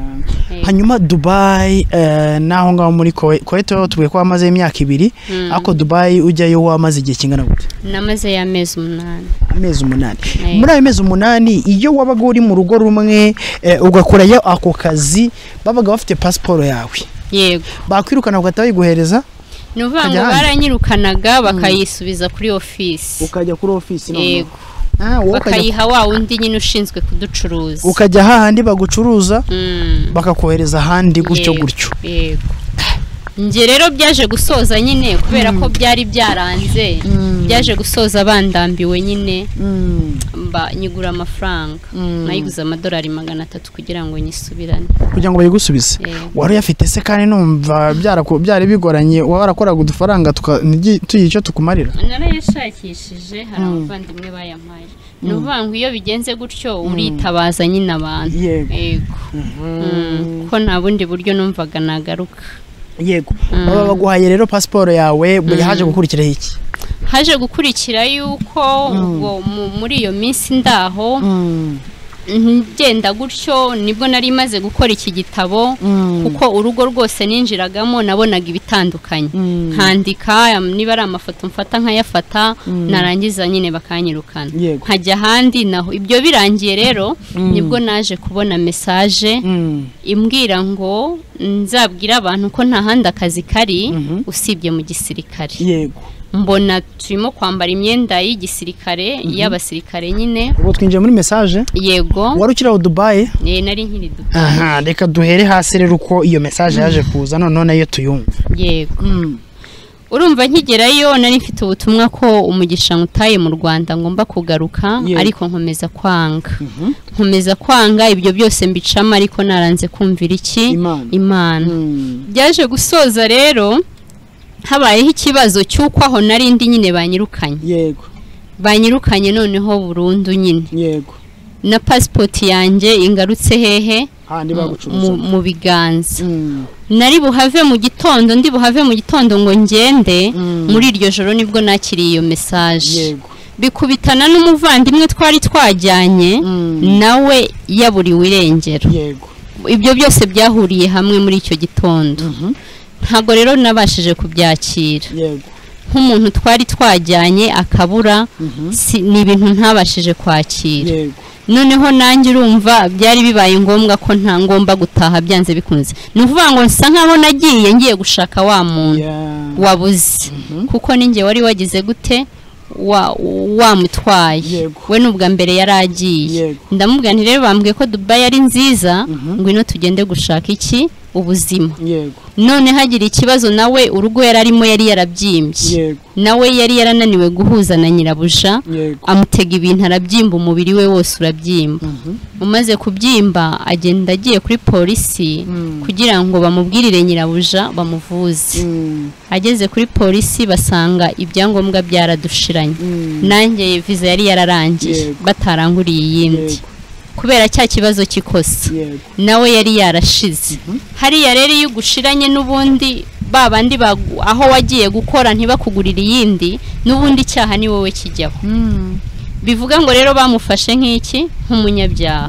Eh. hanyuma dubayi eh, n'aho ngaho muri Kuwait ho tuvuye ko wamaze imyaka ibiri Mm. ariko dubayi ujyayo wamaze igihe kingana gute? Namaze y'amezi umunani. Amezi umunani. Muri ayo mezi umunani iyo wabaga uri mu rugo rumwe ugakorayo ako kazi babaga bafite pasiporo yawe. Yego. Bakwirukana bagahita bayiguhereza? Ni ukuvuga ngo baranyirukanaga bakayisubiza kuri ofisi ukajya kuri ofisi yego. Ah, bakayiha wa wundi nyine ushinzwe kuducuruza. Ukajya hahandi bagucuruza? Mm. bakakohereza ahandi gutyo gutyo. yego. Njye rero byaje gusoza nyine kubera ko byari byaranze. Byaje gusoza bandambiwe nyine. Mba nyigura amafaranga. Nayiguze amadolari magana atatu kugira ngo nyisubirane. Kugira ngo bayigusubize. Wari uyafite se kandi numva byari bigoranye warakoraga udufaranga tugira icyo tukumarira? Narayashakishije hari abavandimwe bayampaye ni ukuvuga ngo iyo bigenze gutyo uritabaza nyine abantu. Yego. yego. Mm, ko nta bundi buryo numvaga nagaruka. Yego. Baba baguhaye rero pasiporo yawe buri haje gukurikiraho iki? Haje gukurikira yuko mu- muri iyo minsi ndaho ngenda gutyo ni bwo nari maze gukora iki gitabo kuko urugo rwose ninjiragamo nabonaga ibitandukanye. Nkandika niba ari amafoto mfata nkayafata narangiza nyine bakanyirukana. Nkajya ahandi naho ibyo birangiye rero ni bwo naje kubona mesaje imbwira ngo nzabwire abantu ko nta handi akazi kari usibye mu gisirikare. Yego. Mbona turimo kwambara imyenda y'igisirikare y'abasirikare nyine. Ubwo twinjiye muri mesaje yego. Wari ukiri aho dubayi eh, nari nkiri aha reka duhere hasi rero uko iyo mesaje yaje kuza noneho na yo tuyumva yego. Urumva nkigerayo nari mfite ubutumwa ko umugisha nkutaye mu rwanda ngomba kugaruka ariko nkomeza kwanga. Nkomeza kwanga ibyo byose mbicamo ariko naranze kumvira iki? Imana. imana. Byaje gusoza rero habayeho ikibazo cy'uko aho nari ndi nyine banyirukanye. Yego. Banyirukanye noneho burundu nyine. Yego. Na pasipoti yanjye ingarutse hehe? Handi mu, biganza. Mm. nari buhave mu gitondo ndi buhave mu gitondo ngo ngende. Mm. muri iryo joro ni bwo nakiriye iyo mesaje bikubitana n'umuvandimwe twari twajyanye Mm. nawe yaburiwe irengero. Ibyo byose byahuriye hamwe muri icyo gitondo. Ntabwo rero nabashije kubyakira. Yego. Nk'umuntu twari twajyanye akabura si- ni ibintu ntabashije kwakira. Yego. Noneho nanjye urumva byari bibaye ngombwa ko nta ngomba gutaha byanze bikunze. Ni ukuvuga ngo nsa nkaho nagiye ngiye gushaka wa muntu wabuze. Kuko ninjye wari wagize gute? Wa wamutwaye we n'ubwa mbere yari agiye. Ndamubwira nti rero bambwiye ko dubayi ari nziza ngwino tugende gushaka iki? Ubuzima. None hagira ikibazo nawe urugo yari arimo yari yarabyimbye. Nawe yari yarananiwe guhuza na nyirabuja amutega ibintu arabyimba umubiri we wose urabyimba. Umaze kubyimba agenda agiye kuri polisi kugira ngo bamubwirire nyirabuja bamuvuze. Mm. ageze kuri polisi basanga ibyangombwa byaradushiranye. Nanjye viza yari yararangiye bataranguriye iyindi. Kubera cya kibazo cy'ikosa nawe yari yarashize. Hariya rero iyo ugushiranye n'ubundi ba bandi aho wagiye gukora ntibakugurire iyindi n'ubundi icyaha ni wowe kijyaho. Bivuga ngo rero bamufashe nk'iki? Nk'umunyabyaha.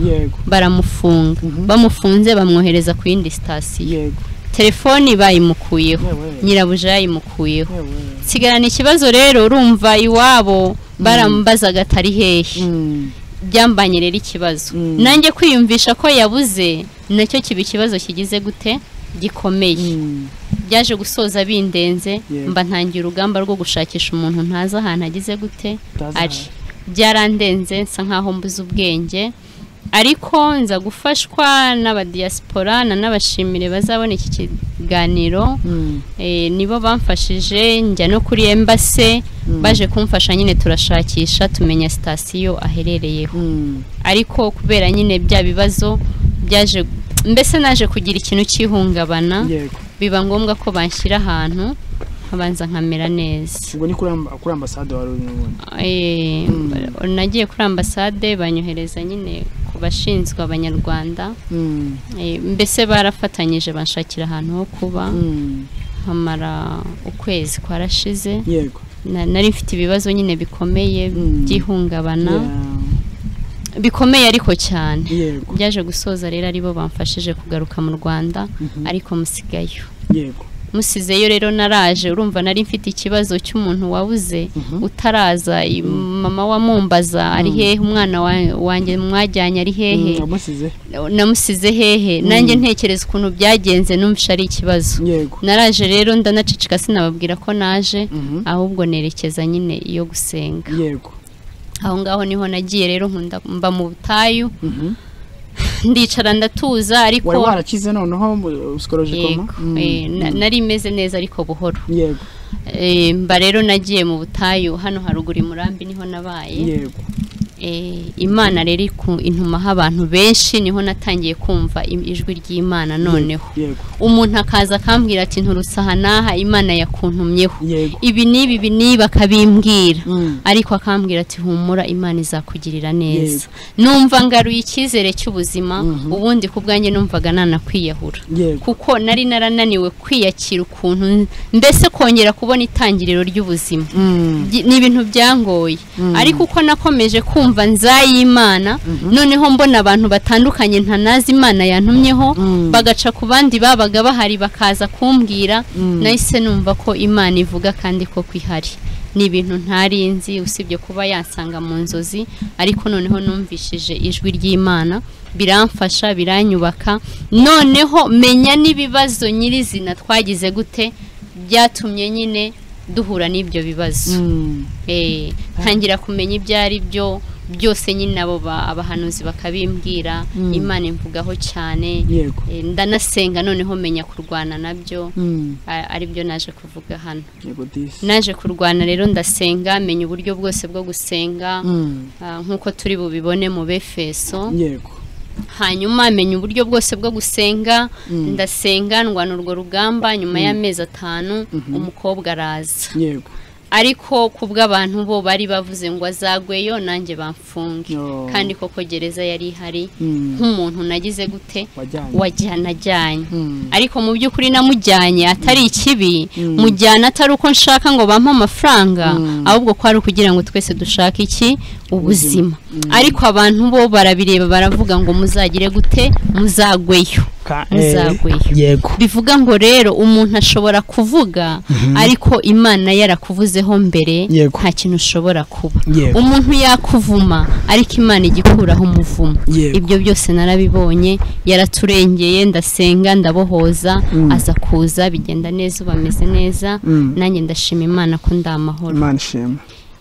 Baramufunga. Bamufunze bamwohereza ku yindi sitasiyo. Telefoni bayimukuyeho. Nyirabuja yayimukuyeho. Yewe. Sigarana ikibazo rero urumva iwabo barambazaga atari hehe. Mm. Byambanye rero ikibazo. Mm. nanjye kwiyumvisha ko yabuze na cyo kiba ikibazo kigize gute? Gikomeye. Mm. byaje gusoza bindenze mba ntangiye urugamba rwo gushakisha umuntu ntazi ahantu agize gute? Ari. Byarandenze nsa nkaho mbuze ubwenge. Ariko nza gufashwa n'abadiyasipora na n'abashimire bazabona iki kiganiro. Mm. Eh, nibo bamfashije njya no kuri embase baje kumfasha nyine turashakisha tumenya sitasiyo aherereyeho Mm. ariko kubera nyine bya bibazo byaje mbese naje kugira ikintu cy'ihungabana biba ngombwa ko banshyira ahantu. Nkabanza nkamera neza. Ubwo ni kuri amba- kuri ambasade wari uri n'ubundi? Eh, Mm. nagiye kuri ambasade banyohereza nyine ku bashinzwe abanyarwanda. Mm. Eh, mbese barafatanyije banshakira ahantu ho kuba. Mm. nkamara ukwezi kwarashize nari mfite ibibazo nyine bikomeye by'ihungabana. Bikomeye ariko cyane. Byaje gusoza rero ari bo bamfashije kugaruka mu rwanda Mhm. ariko musigayo. Yego. Musizeyo rero naraje urumva nari mfite ikibazo cy'umuntu wabuze utaraza i- mama wamumbaza ari hehe umwana wa- wanjye mwajyanye ari hehe? Mm, namusize. Hehe? Nanjye ntekereza ukuntu byagenze numvishe ari ikibazo. Naraje rero ndanaceceka sinababwira ko naje Mhm. ahubwo nerekeza nyine iyo gusenga. Aho ngaho ni ho nagiye rero nkunda mba mu butayu. Mhm. Ndicara ndatuza ariko wari warakize noneho usikoroje koma eh, nari meze neza ariko buhoro. Yego. Eh, mba rero nagiye mu butayu hano haruguru i murambi niho nabaye. Yego imana rero intumaho abantu benshi ni ho natangiye kumva ijwi ry'imana noneho. umuntu akaza akambwira ati nturutse aha n'aha imana yakuntumyeho. Ibi n'ibi ibi n'ibi akabimbwira Mm. ariko akambwira ati humura imana izakugirira neza. Numva ngaruye icyizere cy'ubuzima ubundi ku bwanjye numvaga nanakwiyahura. Kuko nari narananiwe kwiyakira ukuntu mbese kongera kubona itangiriro ry'ubuzima. Mm. Ni ibintu byangoye. Ariko uko nakomeje kumva nzayimana noneho mbona abantu batandukanye ntanazi imana yantumyeho. Mm. bagaca ku bandi babaga bahari bakaza kumbwira. Nahise numva ko imana ivuga kandi ko ihari ni ibintu ntari nzi usibye kuba yansanga mu nzozi ariko noneho numvishije ijwi ry'imana. Biramfasha biranyubaka. Noneho menya n'ibibazo nyirizina twagize gute byatumye nyine duhura n'ibyo bibazo. Mm. Eh, ntangira kumenya ibyo ari byo byose nyine abo ba- abahanuzi bakabimbwira. Imana imvugaho cyane. Eh, ndanasenga noneho menya kurwana na byo. Mm. ari byo naje kuvuga hano. Naje kurwana rero ndasenga menya uburyo bwose bwo gusenga. Mm. nk'uko turi bubibone mu befeso. Hanyuma menya uburyo bwose bwo gusenga. Ndasenga ndwana urwo rugamba nyuma y'amezi atanu umukobwa araza. Yego. Ariko ku bw'abantu bo bari bavuze ngo azagweyo nanjye bamfunge. Kandi koko gereza yari ihari Mm. nk'umuntu nagize gute wajyana ajyanye Mm. ariko mu by'ukuri namujyanye atari ikibi. Mujyana atari uko nshaka ngo bampe amafaranga. Ahubwo ko ari ukugira ngo twese dushake iki? Ubuzima. Ariko abantu bo barabireba baravuga ngo muzagire gute? Muzagweyo. Eh, yego. Bivuga ngo rero umuntu ashobora kuvuga ariko imana yarakuvuzeho mbere nta kintu ushobora kuba. Umuntu yakuvuma ariko imana igikuraho umuvumo. Ibyo byose narabibonye yaraturengeye ndasenga ndabohoza aza kuza bigenda neza ubu ameze neza. Mm. nanjye ndashima imana ko ndi amahoro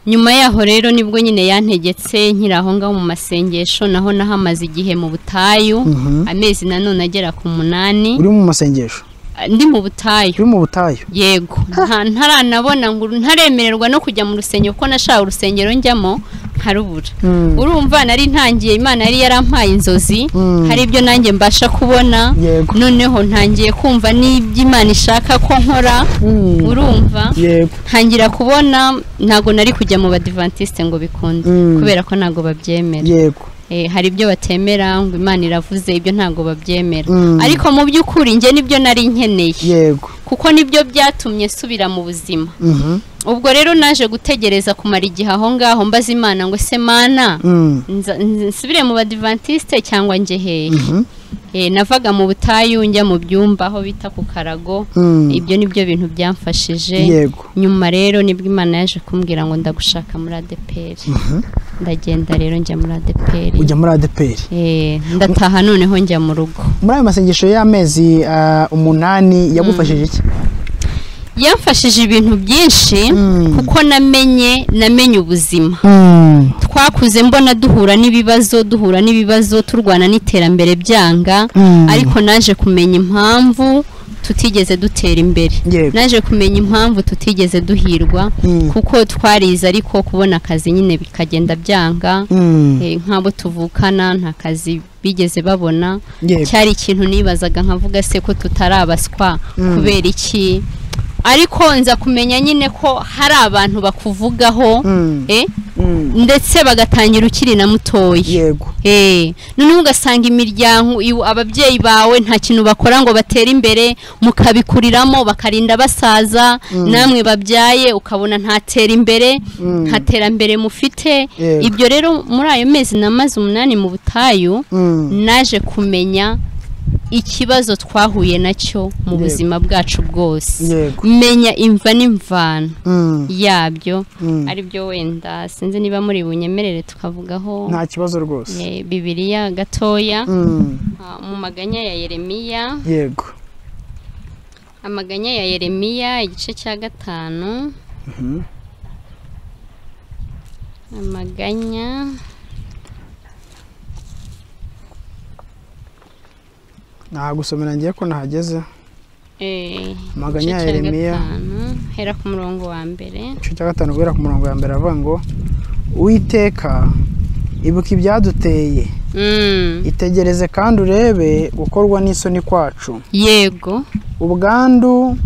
nyuma yaho rero ni bwo nyine yantegetse nkiri aho ngaho mu masengesho naho nahamaze igihe mu butayu amezi nanone agera ku munani. Uri mu masengesho? Ndi mu butayu. Uri mu butayu. Yego. Nta ntaranabona ngo ntaremererwa no kujya mu rusengero kuko nashaka urusengero njyamo nkarubura. Mm. urumva nari ntangiye imana yari yarampaye inzozi. Mm. hari ibyo nanjye mbasha kubona. Noneho ntangiye kumva n'ibyo imana ishaka ko nkora. Mm. urumva? Yego. Ntangira kubona ntabwo nari kujya mu badivantiste ngo bikunde. Kubera ko ntabwo babyemera. Yego. Hari ibyo batemera ngo imana iravuze ibyo ntabwo babyemera Mm. ariko mu by'ukuri njye ni byo nari nkeneye yego kuko ni byo byatumye nsubira mu buzima Mhm. ubwo rero naje gutegereza kumara igihe aho ngaho mbaza imana ngo se mana Mm. nsubire mu badivantiste cyangwa njye hehe Mhm. Eh, navaga mu butayu njya mu byumba aho bita ku karago. Mm. ibyo ni byo bintu byamfashije. Nyuma rero ni bwo imana yaje kumbwira ngo ndagushaka muri adeperi ndagenda rero njya muri adeperi ujya muri adeperi Eh, ndataha noneho njya mu rugo. Muri ayo masengesho y'amezi ah, umunani yagufashije iki? Yamfashije ibintu byinshi Mm. kuko namenye namenye ubuzima. Mm. twakuze mbona duhura n'ibibazo duhura n'ibibazo turwana n'iterambere byanga. Mm. ariko naje kumenya impamvu tutigeze dutera imbere. Naje kumenya impamvu tutigeze duhirwa kuko twarize ariko kubona akazi nyine bikagenda byanga. Eh, nk'abo tuvukana nta kazi bigeze babona. Cyari ikintu nibazaga nkavuga se ko tutarabaswa kubera iki? Ariko nza kumenya nyine ko hari abantu bakuvugaho Mm. eh, Mm. ndetse bagatangira ukiri na mutoya yego Eh, noneho ugasanga imiryango ababyeyi bawe nta kintu bakora ngo batere imbere mukabikuriramo bakarinda basaza namwe babyaye ukabona ntatera imbere Mm. nta terambere mufite ibyo rero muri ayo mezi namaze umunani mu butayu Mm. naje kumenya ikibazo twahuye na cyo mu buzima bwacu bwose. Menya imva n'imvano Mm. yabyo Mm. ari byo wenda. Sinzi niba muri bunyemerere tukavugaho nta kibazo rwose. Bibiliya gatoya. Mm. ah, mu maganya ya yeremiya. Yego. Amaganya ya yeremiya igice cya gatanu. Mhm. amaganya. Nahagusomera ngiye ko nahageze. Eh, Amaganya igice ya Yeremiya. hera ku murongo wa mbere. Igice cya gatanu guhera ku murongo wa mbere avuga ngo uwiteka ibuka ibyaduteye. Mm, itegereze kandi urebe gukorwa n'isoni kwacu. Yego. Ubwandu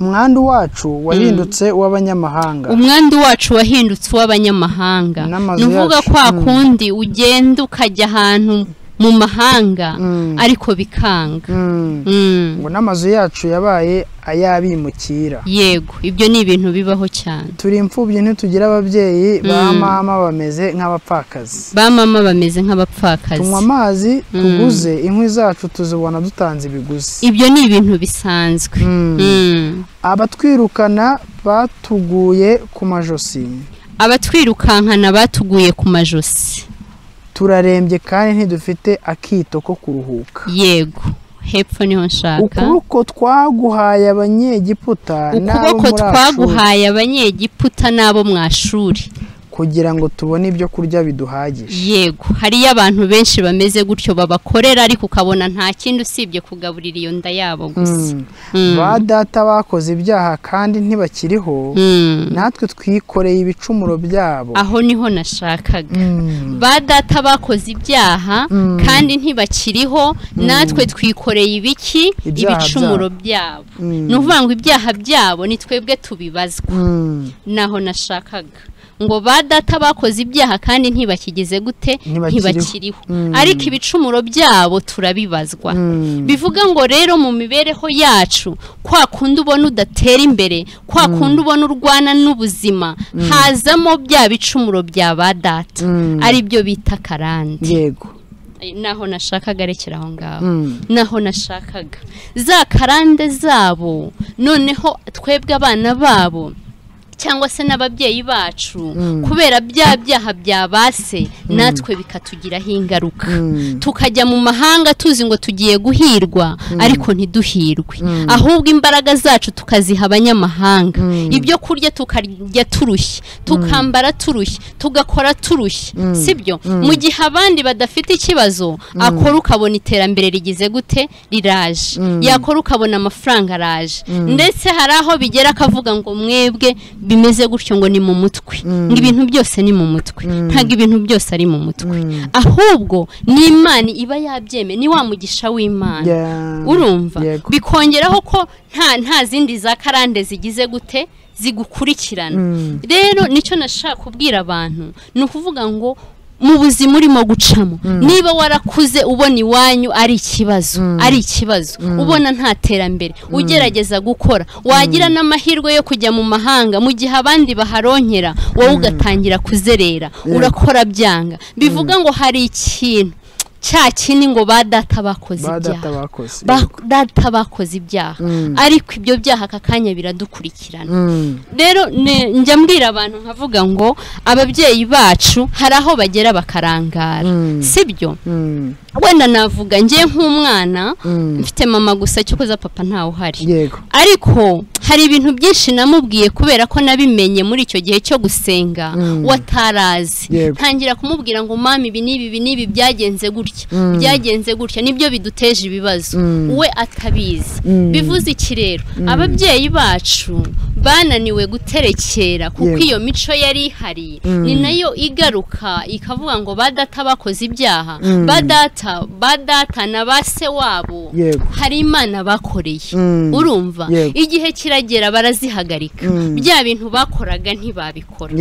umwandu wacu wahindutse uw'abanyamahanga. Umwandu wacu wahindutse uw'abanyamahanga. Ni yacu, kwa mm. kundi ugenda ukajya ahantu mu mahanga Mm. ariko bikanga. Mm. Mm, ngo n'amazu yacu yabaye ay'abimukira yego ibyo ni ibintu bibaho cyane. Turi imfubyi ntitugira ababyeyi ba mama bameze nk'abapfakazi. Ba mama bameze nk'abapfakazi. Tunywa amazi tuguze inkwi zacu tuzibona dutanze ibiguzi. Ibyo ni ibintu bisanzwe. Abatwirukana batuguye ku majosi. Abatwirukankana batuguye ku majosi. Turarembye kandi ntidufite akito ko kuruhuka. Yego hepfo ni ho nshaka. Ukuboko twaguhaye abanyegiputa ukuboko twaguhaye abanyegiputa n'abo mwashuri kugira ngo tubone ibyo kurya biduhagije. Yego hariyo abantu benshi bameze gutyo babakorera ariko ukabona nta kindi usibye kugaburira iyo nda yabo gusa. Mm. Mm. ba data bakoze ibyaha kandi ntibakiriho Mm. natwe twikoreye ibicumuro byabo. Aho ni ho nashakaga. Ba data bakoze ibyaha kandi ntibakiriho natwe twikoreye ibiki? Ibicumuro byabo. Ni ukuvuga ngo ibyaha byabo ni twebwe tubibazwa. Naho nashakaga. Ngo ba data bakoze ibyaha kandi ntibakigeze gute Ntibakiriho. Mm. ariko ibicumuro byabo turabibazwa Mm. bivuga ngo rero mu mibereho yacu kwa kundi ubona udatera imbere kwa kundi ubona urwana n'ubuzima hazamo bya bicumuro bya ba data Mm. ari byo bita karande yego naho nashakaga arekera aho ngaho Mm. naho nashakaga za karande zabo noneho twebwe abana babo cyangwa se n'ababyeyi bacu Mm. kubera bya byaha bya base natwe bikatugiraho ingaruka. Mm. tukajya mu mahanga tuzi ngo tugiye guhirwa ariko ntiduhirwe. Ahubwo imbaraga zacu tukaziha abanyamahanga. Ibyo kurya tukarya turushye tukambara turushye tugakora turushye. Sibyo mu gihe abandi badafite ikibazo akora ukabona iterambere rigize gute? Riraje. Yakora ukabona amafaranga araje. Ndetse hari aho bigera akavuga ngo mwebwe bimeze gutyo ngo ni mu mutwe. Ngo ibintu byose ni mu mutwe. Ntabwo ibintu byose ari mu mutwe. Ahubwo ni imana iba yabyemeye ni wa mugisha w'imana. Urumva? Bikongeraho ko nta nta zindi za karande zigize gute zigukurikirana. Mm. rero ni cyo nashaka kubwira abantu ni ukuvuga ngo mu buzima urimo gucamo. Niba warakuze ubona iwanyu ari ikibazo ari ikibazo. Ubona nta terambere. Ugerageza gukora. Wagira n'amahirwe yo kujya mu mahanga. Mu gihe abandi baharonkera wowe ugatangira kuzerera. Urakora byanga. Bivuga ngo hari ikintu cya kindi ngo ba data bakoze ibyaha. Data bakoze. Ibyaha. Mm. ariko ibyo byaha aka kanya biradukurikirana. Mm. rero njya mbwira abantu nkavuga ngo ababyeyi bacu hari aho bagera bakarangara. Mm. sibyo? Mm. wenda navuga njye nk'umwana mfite mama gusa cyo kuza papa ntawe uhari. Ariko hari ibintu byinshi namubwiye kubera ko nabimenye muri icyo gihe cyo gusenga. Watarazi. Ntangira kumubwira ngo mama ibi n'ibi ibi n'ibi byagenze gutya. Mm. byagenze gutya ni byo biduteje ibibazo. Mm. we atabizi. Mm. bivuze iki rero? Ababyeyi bacu bananiwe guterekera kuko iyo mico yari ihari. Ni na yo igaruka ikavuga ngo ba data bakoze ibyaha. Ba data ba data na ba se wabo hari imana bakoreye. Urumva? Igihe kiragera barazihagarika. Bya bintu bakoraga ntibabikora.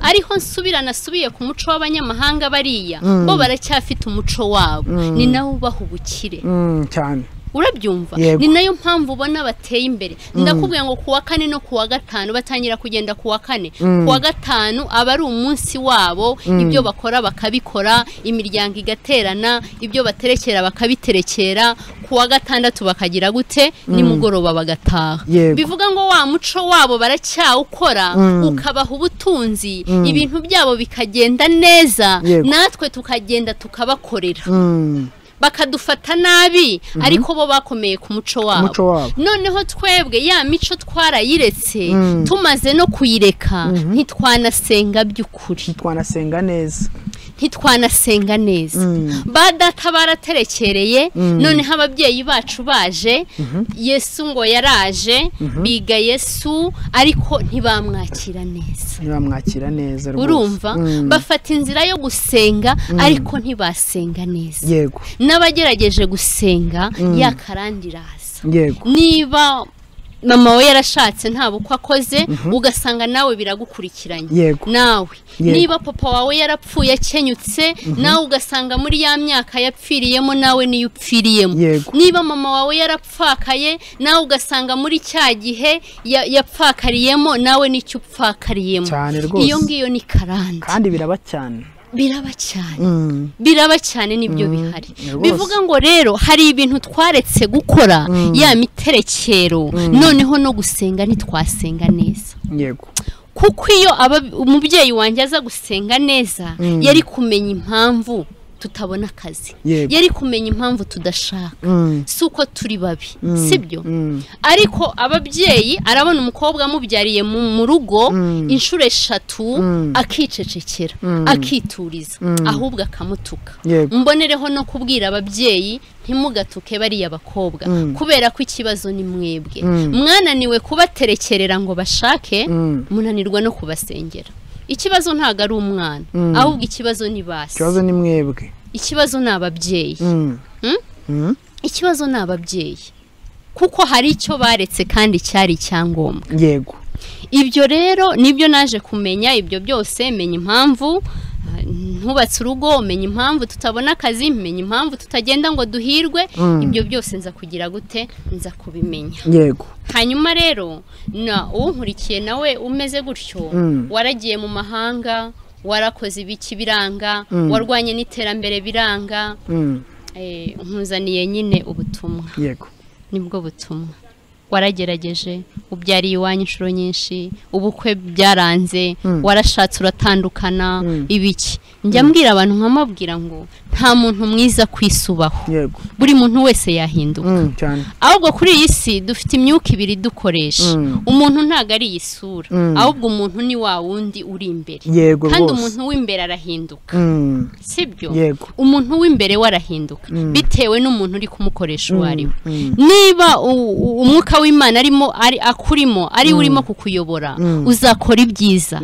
Ariho nsubira nasubiye ku muco w'abanyamahanga bariya. Bo baracyafite umuco wabo. Mm. ni nawo ubaha ubukire Mm, cyane urabyumva ni na yo mpamvu ubona bateye imbere. Ndakubwira ngo kuwa kane no kuwa gatanu batangira kugenda kuwa kane. Mm. kuwa gatanu aba ari umunsi wabo ibyo bakora bakabikora imiryango igaterana ibyo baterekera bakabiterekera. Kuwa gatandatu bakagira gute? Nimugoroba bagataha. Bivuga ngo wa muco wabo baracyawukora Mm. ukabaha ubutunzi. Ibintu byabo bikagenda neza. Natwe tukagenda tukabakorera. Mm. Bakadufata nabi ariko bo bakomeye ku muco wabo. Noneho twebwe ya mico twarayiretse Mm. tumaze no kuyireka. Ntitwanasenga by'ukuri. Twanasenga neza. Ntitwanasenga neza. Mm. ba data baraterekereye noneho ababyeyi bacu baje yesu ngo yaraje biga yesu ariko ntibamwakira neza. Ntibamwakira neza rwose. Urumva? Mm. bafata inzira yo gusenga ariko ntibasenga neza. Yego. N'abagerageje gusenga yakarandi iraza yego. Niba mama we yarashatse nta bukwe akoze ugasanga nawe biragukurikiranye. Yego. nawe. Niba papa wawe yarapfuye akenyutse nawe ugasanga muri ya myaka yapfiriyemo nawe niyo upfiriyemo. Niba mama wawe yarapfakaye nawe ugasanga muri cya gihe ya- yapfakariyemo nawe ni cyo upfakariyemo. Iyo ngiyo ni karande. Kandi biraba cyane biraba cyane Mm. biraba cyane ni byo bihari. Rwose. bivuga ngo rero hari ibintu twaretse gukora ya miterekero. Noneho no gusenga ntitwasenga neza. Yego. Kuko iyo umubyeyi wanjye aza gusenga neza yari kumenya impamvu tutabona akazi. Yari kumenya impamvu tudashaka. Mm. si uko turi babi sibyo? Mm. ariko ababyeyi arabona umukobwa amubyariye mu rugo inshuro eshatu akicecekera akituriza ahubwo akamutuka. Mbonereho no kubwira ababyeyi ntimugatuke bariya bakobwa. Kubera ko ikibazo ni mwebwe. Mwananiwe kubaterekerera ngo bashake Mm. munanirwa no kubasengera. Ikibazo ntabwo ari umwana. Ahubwo ikibazo ni basi. Ikibazo ni mwebwe. Ikibazo ni ababyeyi. Mm. Mm? Mm. ikibazo ni ababyeyi. Kuko hari icyo baretse kandi cyari icyangombwa yego. Ibyo rero ni byo naje kumenya ibyo byose menya impamvu. Ntubatse urugo menya impamvu tutabona akazi menya impamvu tutagenda ngo duhirwe ibyo byose nza kugira gute nza kubimenya. Yego. Hanyuma rero na unkurikiye nawe umeze gutyo Mm. waragiye mu mahanga warakoze ibiki biranga warwanye n'iterambere biranga Mm. eh, nkuzaniye nyine ubutumwa. Yego. Nibwo butumwa. Waragerageje ubyariye iwanyu inshuro nyinshi ubukwe byaranze warashatse uratandukana ibiki? Njya mbwira abantu nkamabwira ngo nta muntu mwiza kwisubaho. Buri muntu wese yahinduka. Ahubwo kuri iyi si dufite imyuka ibiri dukoresha. Umuntu ntabwo ari iyi sura. Mm. ahubwo umuntu ni wa wundi uri imbere. Kandi umuntu w'imbere arahinduka. Sibyo? Umuntu w'imbere we arahinduka. Bitewe n'umuntu uri kumukoresha uwo ari we. Niba umwuka w'imana arimo ari akurimo ari we urimo kukuyobora. Uzakora ibyiza.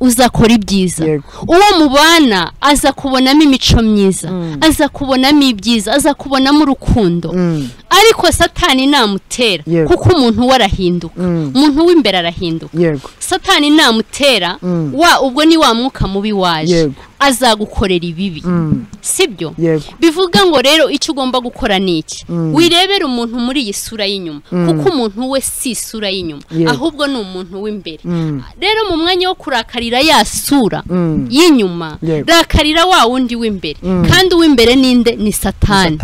Uzakora ibyiza. Uwo mubana aza kubonamo imico myiza aza kubonamo ibyiza aza kubonamo urukundo. Mm. ariko satani namutera kuko umuntu we arahinduka. Mm. umuntu w'imbere arahinduka. Satani namutera Mm. wa ubwo ni wa mwuka mubi waje. Azagukorera ibibi. Mm. sibyo? Bivuga ngo rero icyo ugomba gukora ni iki? Wirebere umuntu muri iyi sura y'inyuma. Kuko umuntu we si isura y'inyuma. Ahubwo ni umuntu w'imbere. Mm. rero mu mwanya wo kurakarira ya sura Mm. y'inyuma rakarira wa wundi w'imbere. Kandi uw'imbere ninde ni satani.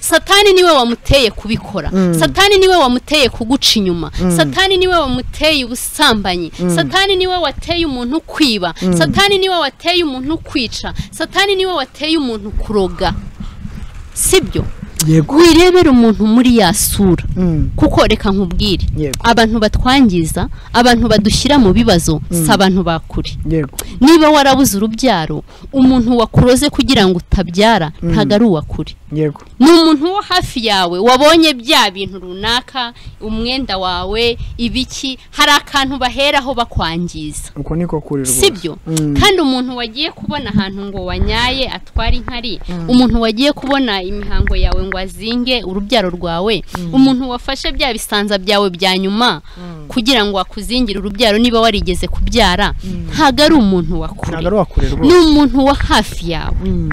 Satani. Niwe wamuteye kubikora. Satani ni we wamuteye kuguca inyuma. Satani ni we wamuteye ubusambanyi. Satani ni we wateye umuntu kwiba. Satani ni we wateye umuntu kwica. Satani ni we wateye umuntu kuroga. Sibyo? Wirebere umuntu muri ya sura. Mm. kuko reka nkubwire. Abantu batwangiza abantu badushyira mu bibazo si abantu bakure niba warabuze urubyaro umuntu wakuroze kugira ngo utabyara ntabwo ari uwakure ni umuntu wo hafi yawe wabonye bya bintu runaka umwenda wawe ibiki hari akantu baheraho bakwangiza. Uko niko kuri rwose. Sibyo? Mm. kandi umuntu wagiye kubona ahantu ngo wanyaye atware inkari umuntu wagiye kubona imihango yawe ngo azinge urubyaro rwawe. Umuntu wafashe bya bisanza byawe bya nyuma kugira ngo akuzingire urubyaro niba warigeze kubyara ntabwo ari umuntu wakure ni umuntu wa hafi yawe. Mm.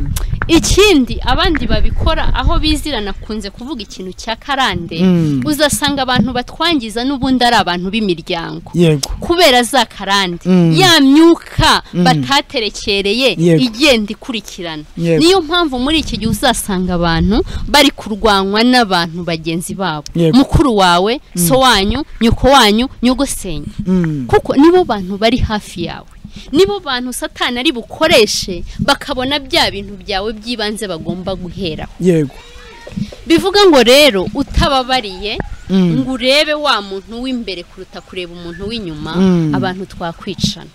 ikindi abandi babikora aho bizirana kunze kuvuga ikintu cya karande Mm. uzasanga abantu batwangiza n'ubundi ari abantu b'imiryango. Kubera za karande. Mm. ya myuka bataterekereye igenda ikurikirana. Niyo mpamvu muri iki gihe uzasanga abantu bari kurwanywa n'abantu bagenzi babo. Mukuru wawe so wanyu nyoko wanyu nyogosenge Mm. kuko nibo bantu bari hafi yawe. Nibo bantu satani ari bukoreshe bakabona bya bintu byawe by'ibanze bagomba guheraho. Yego. Bivuga ngo rero utababariye Mm. ngo urebe wa muntu w'imbere kuruta kureba umuntu w'inyuma Mm. abantu twakwicana.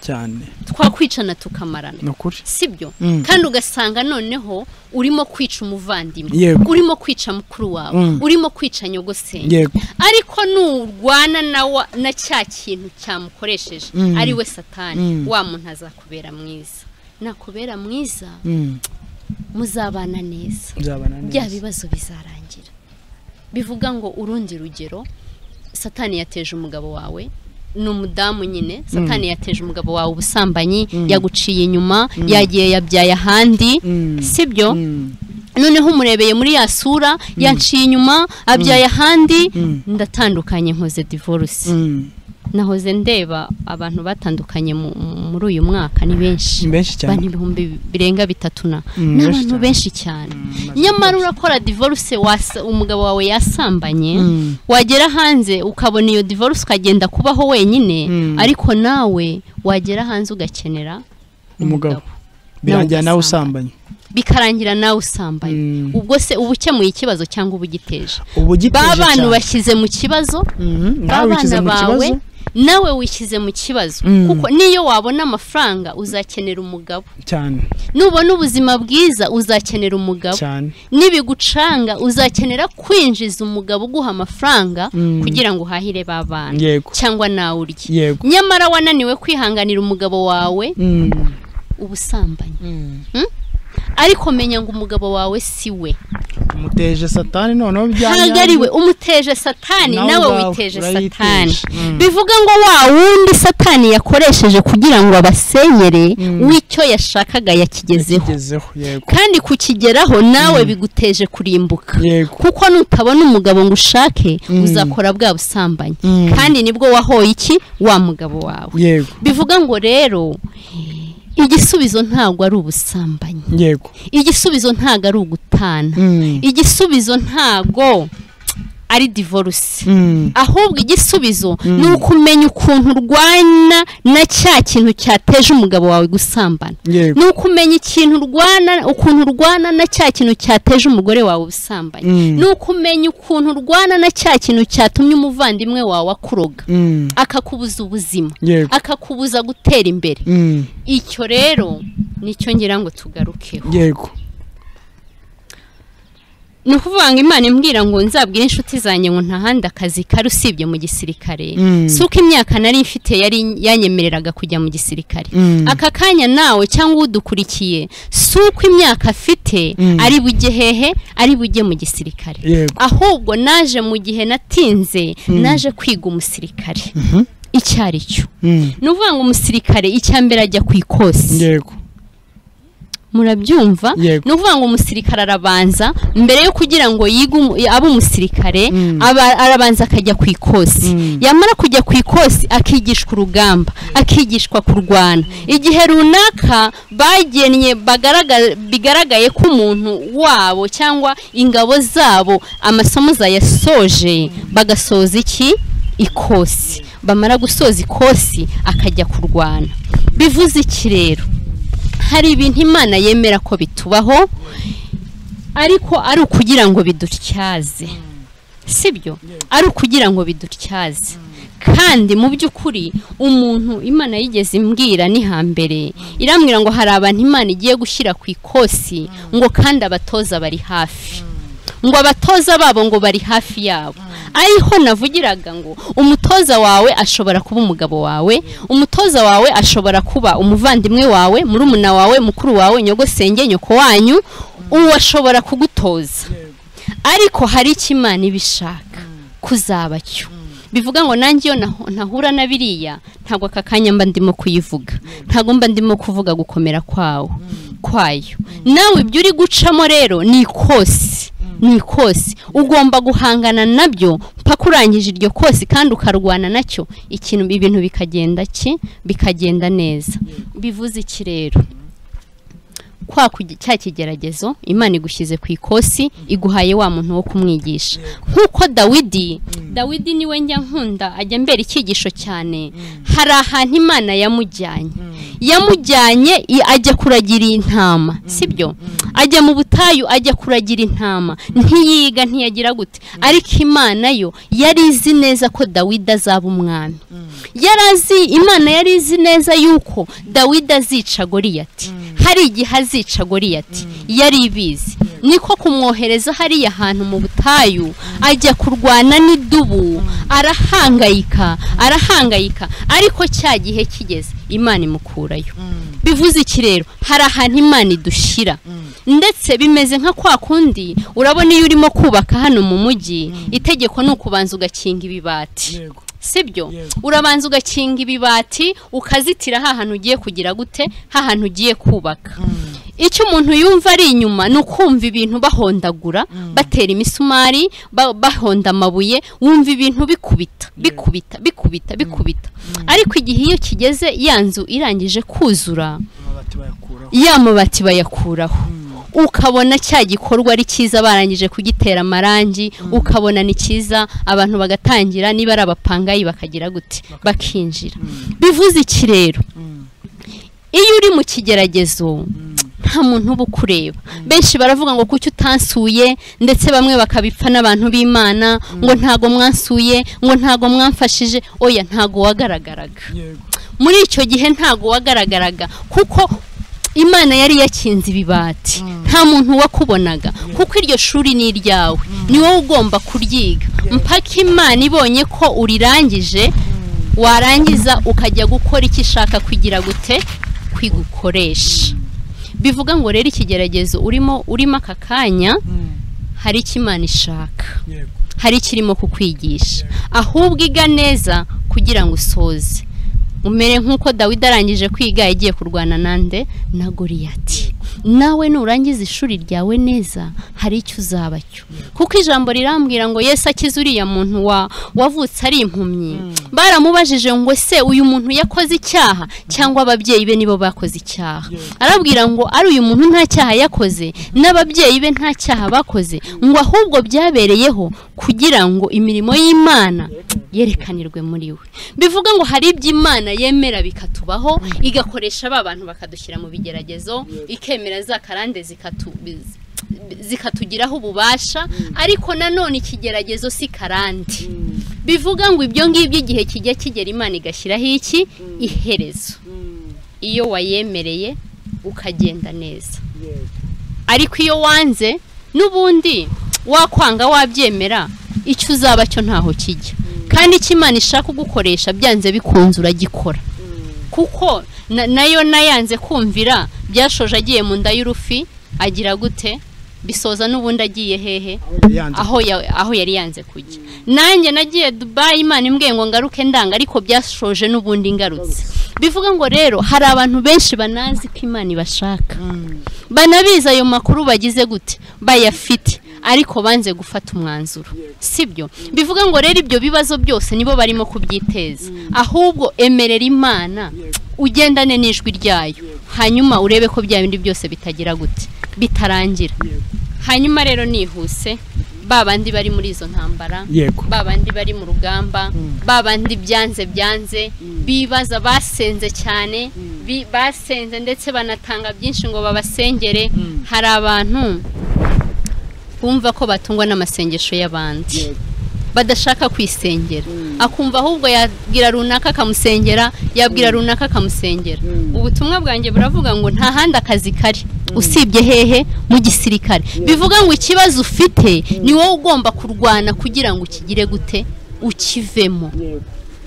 Cyane. Twakwicana tukamarana. Ukuri sibyo? Mm. kandi ugasanga noneho urimo kwica umuvandimwe. Urimo kwica mukuru wawe. Mm. urimo kwica nyogosenge. Ariko nurwana na, cya kintu cyamukoresheje. Mm. ari we satani wa muntu azakubera mwiza. Nakubera mwiza muzabana neza. Bya bibazo bizarangira. Bivuga ngo urundi rugero satani yateje umugabo wawe. Ni umudamu nyine satani yateje umugabo wawe ubusambanyi yaguciye inyuma yagiye yabyaye ahandi Mm. sibyo Mm. noneho umurebeye muri ya sura yanciye inyuma abyaye ahandi Mm. ndatandukanye nkoze divorce Mm. Nahoze ndeba abantu batandukanye mu- mu- muri uyu mwaka ni benshi. Abantu ibihumbi birenga bitatu na. Mm, ni abantu benshi cyane. Mm, nyamara urakora divorce umugabo wawe yasambanye Mm. wagera hanze ukabona iyo divorce ukagenda kubaho wenyine ariko nawe wagera hanze ugakenera umugabo. Birangira nawe usambanye. Bikarangira nawe usambanye. Mm. ubwo se uba ukemuye ikibazo cyangwa uba ugiteje ubu giteje ba bantu bashyize mu kibazo? Mhm, ba bana bawe nawe wishyize mu kibazo. Mm. kuko niyo wabona amafaranga uzakenera umugabo. Cyane. Nubona ubuzima bwiza uzakenera umugabo. Cyane. Nibigucanga uzakenera kwinjiza umugabo uguha amafaranga Mm. kugira ngo uhahire ba bana cyangwa nawe urye nyamara wananiwe kwihanganira umugabo wawe Mm. ubusambanyi. Mm. Ariko menya ngo umugabo wawe si we. Umuteje satani noneho ntabwo ari we umuteje satani Nawe witeje satani. Mm. bivuga ngo wa wundi satani yakoresheje kugira ngo abasenyere Mm. w'icyo yashakaga yakigezeho. Kandi kukigeraho nawe biguteje kurimbuka. Kuko nutabona umugabo ngo ushake Mm. uzakora bwa busambanyi. Mm. kandi ni bwo wahoye iki? Wa mugabo wawe. Bivuga ngo rero igisubizo ntabwo ari ubusambanyi. Yego. Igisubizo ntabwo ari ugutana. Mm. igisubizo ntabwo ari divorce. Mm. ahubwo igisubizo ni ukumenya ukuntu urwana na cya kintu cyateje umugabo wawe gusambana. Ni ukumenya ikintu urwana ukuntu urwana na cya kintu cyateje umugore wawe ubusambanyi Mm. ni ukumenya ukuntu urwana na cya kintu cyatumye umuvandimwe wawe akuroga. Mm. akakubuza ubuzima. Akakubuza gutera imbere. Mm. icyo rero ni cyo ngira ngo tugarukeho. Yego. Ni ukuvuga ngo imana imbwira ngo nzabwire inshuti zanjye ngo ntahandi akazi kari usibye mu gisirikare. Mm. si uko imyaka nari mfite yari yanyemereraga kujya mu gisirikare. Mm. aka kanya nawe cyangwa udukurikiye si uko imyaka afite Mm. ari bujye hehe ari bujye mu gisirikare. Ahubwo naje mu gihe natinze naje kwiga umusirikare. Mhm. icyo ari cyo ni ukuvuga ngo umusirikare icya mbere ajya ku ikosi. Yego. Murabyumva? Ni ukuvuga ngo umusirikare arabanza mbere yo kugira ngo yige abe umusirikare Mm. aba- arabanza akajya ku ikosi. Mm. yamara kujya ku ikosi akigishwa urugamba akigishwa kurwana. Igihe runaka bagennye bigaragaye ko umuntu wabo cyangwa ingabo zabo amasomo zayasoje bagasoza iki? Ikosi. Bamara gusoza ikosi akajya kurwana. Bivuze iki rero? Hari ibintu imana yemera ko bitubaho ariko ari ukugira ngo bidutyaze. Sibyo? Ari ukugira ngo bidutyaze. Kandi mu by'ukuri umuntu imana yigeze imbwira ni hambere irambwira ngo hari abantu imana igiye gushyira ku ikosi ngo kandi abatoza bari hafi. Ngo abatoza babo ngo bari hafi yabo. Ariho navugiraga ngo umutoza wawe ashobora kuba umugabo wawe umutoza wawe ashobora kuba umuvandimwe wawe murumuna wawe mukuru wawe nyogosenge nyoko wanyu uwo ashobora kugutoza. Ariko hari icyo imana iba ishaka kuzaba cyo. Bivuga ngo nanjye iyo ntahura na biriya ntabwo aka kanya mba ndimo kuyivuga. Ntabwo mba ndimo kuvuga gukomera kwawo kwayo. Nawe ibyo uri gucamo rero ni ikosi. Ni ikosi ugomba guhangana na byo mpaka urangije iryo kosi kandi ukarwana na cyo. Ikintu ibintu bikagenda ki? Bikagenda neza. Bivuze iki rero? Kwa cya kigeragezo imana igushyize ku ikosi iguhaye wa muntu wo kumwigisha. Nk'uko dawidi dawidi ni we njya nkunda ajya mbere icyigisho cyane. Hari ahantu imana yamujyanye. Yamujyanye i- ajya kuragira intama sibyo? Ajya mu butayu ajya kuragira intama. Ntiyiga ntiyagira gute? Ariko imana yo yari izi neza ko dawidi azaba umwami. Yari azi imana yari izi neza yuko dawidi azica goriyati hari igihe azica goriyati yari ibizi. Niko kumwohereza hariya hantu mu butayu ajya kurwana n'idubu arahangayika arahangayika. Ariko cya gihe kigeze imana imukurayo. Bivuze iki rero? Hari ahantu imana idushyira ndetse bimeze nka kwa kundi urabona iyo urimo kubaka hano mu mujyi itegeko ni ukubanza ugakinga ibibati. Sibyo? Urabanza ugakinga ibibati ukazitira hantu ugiye kugira gute hantu ugiye kubaka. Icyo umuntu yumva ari inyuma ni ukumva ibintu bahondagura batera imisumari ba- bahonda amabuye wumva ibintu bikubita bikubita bikubita bikubita. Ariko igihe iyo kigeze ya nzu irangije kuzura ya mabati bayakuraho. Ukabona cya gikorwa ari cyiza barangije kugitera amarangi ukabona ni cyiza abantu bagatangira niba ari abapangayi bakagira gute bakinjira. Bivuze iki rero? Iyo uri mu kigeragezo nta muntu uba ukureba benshi baravuga ngo kuki utansuye ndetse bamwe bakabipfa n'abantu b'imana ngo ntago mwansuye ngo ntago mwamfashije oya ntago wagaragaraga. Muri icyo gihe ntago wagaragaraga kuko imana yari yakinze ibibati. Nta muntu wakubonaga. Kuko iryo shuri ni iryawe. Ni wowe ugomba kuryiga. Mpaka imana ibonye ko urirangije warangiza ukajya gukora icyo ishaka kugira gute? Kwigukoresha. Bivuga ngo rero ikigeragezo urimo urimo aka kanya hari icyo imana ishaka? Hari ikirimo kukwigisha? Ahubwo iga neza kugira ngo usoze. Umere nk'uko dawidi arangije kwiga yagiye kurwana nande na goriyati nawe nurangiza ishuri ryawe neza hari icyo uzaba cyo. Kuko ijambo rirambwira ngo Yesu akize uriya muntu wa wavutse ari impumyi. Baramubajije ngo se uyu muntu yakoze icyaha? Cyangwa ababyeyi be nibo bakoze icyaha? Arabwira ngo ari uyu muntu nta cyaha yakoze n'ababyeyi be nta cyaha bakoze ngo ahubwo byabereyeho kugira ngo imirimo y'imana yerekanirwe muri we. Bivuga ngo hari ibyo imana yemera bikatubaho igakoresha ba bantu bakadushyira mu bigeragezo ikemera za karande zikatu zikatugiraho ububasha ariko nanone ikigeragezo si karande. Bivuga ngo ibyo ngibyo igihe kijya kigera imana igashyiraho iki? Iherezo. Iyo wayemereye ukagenda neza. Ariko iyo wanze n'ubundi wakwanga wabyemera icyo uzaba cyo ntaho kijya. Kandi icyo imana ishaka kugukoresha byanze bikunze uragikora. Kuko na yo nayanze kumvira byashoje agiye mu nda y'urufi agira gute? Bisoza n'ubundi agiye hehe? Aho ya- aho yari yanze kujya. Nanjye nagiye dubayi imana imbwiye ngo ngaruke ndanga ariko byashoje n'ubundi ngarutse. Bivuga ngo rero hari abantu benshi banazi ko imana ibashaka. Banabizi ayo makuru bagize gute? Bayafite. Ariko banze gufata umwanzuro. Sibyo? Bivuga ngo rero ibyo bibazo byose nibo barimo kubyiteza. Ahubwo emerera imana ugendane n'ijwi ryayo. Hanyuma urebe ko bya bindi byose bitagira gute. Bitarangira. Hanyuma rero nihuse ba bandi bari muri izo ntambara ba bandi bari mu rugamba ba bandi byanze byanze bibaza basenze cyane basenze ndetse banatanga byinshi ngo babasengere. Hari abantu bumva ko batungwa n'amasengesho y'abandi. Badashaka kwisengera. Akumva ahubwo yabwira runaka akamusengera yabwira runaka akamusengera. Ubutumwa bwanjye buravuga ngo nta handi akazi kari. Usibye hehe? Mu gisirikare. Bivuga ngo ikibazo ufite ni wowe ugomba kurwana kugira ngo ukigire gute? Ukivemo.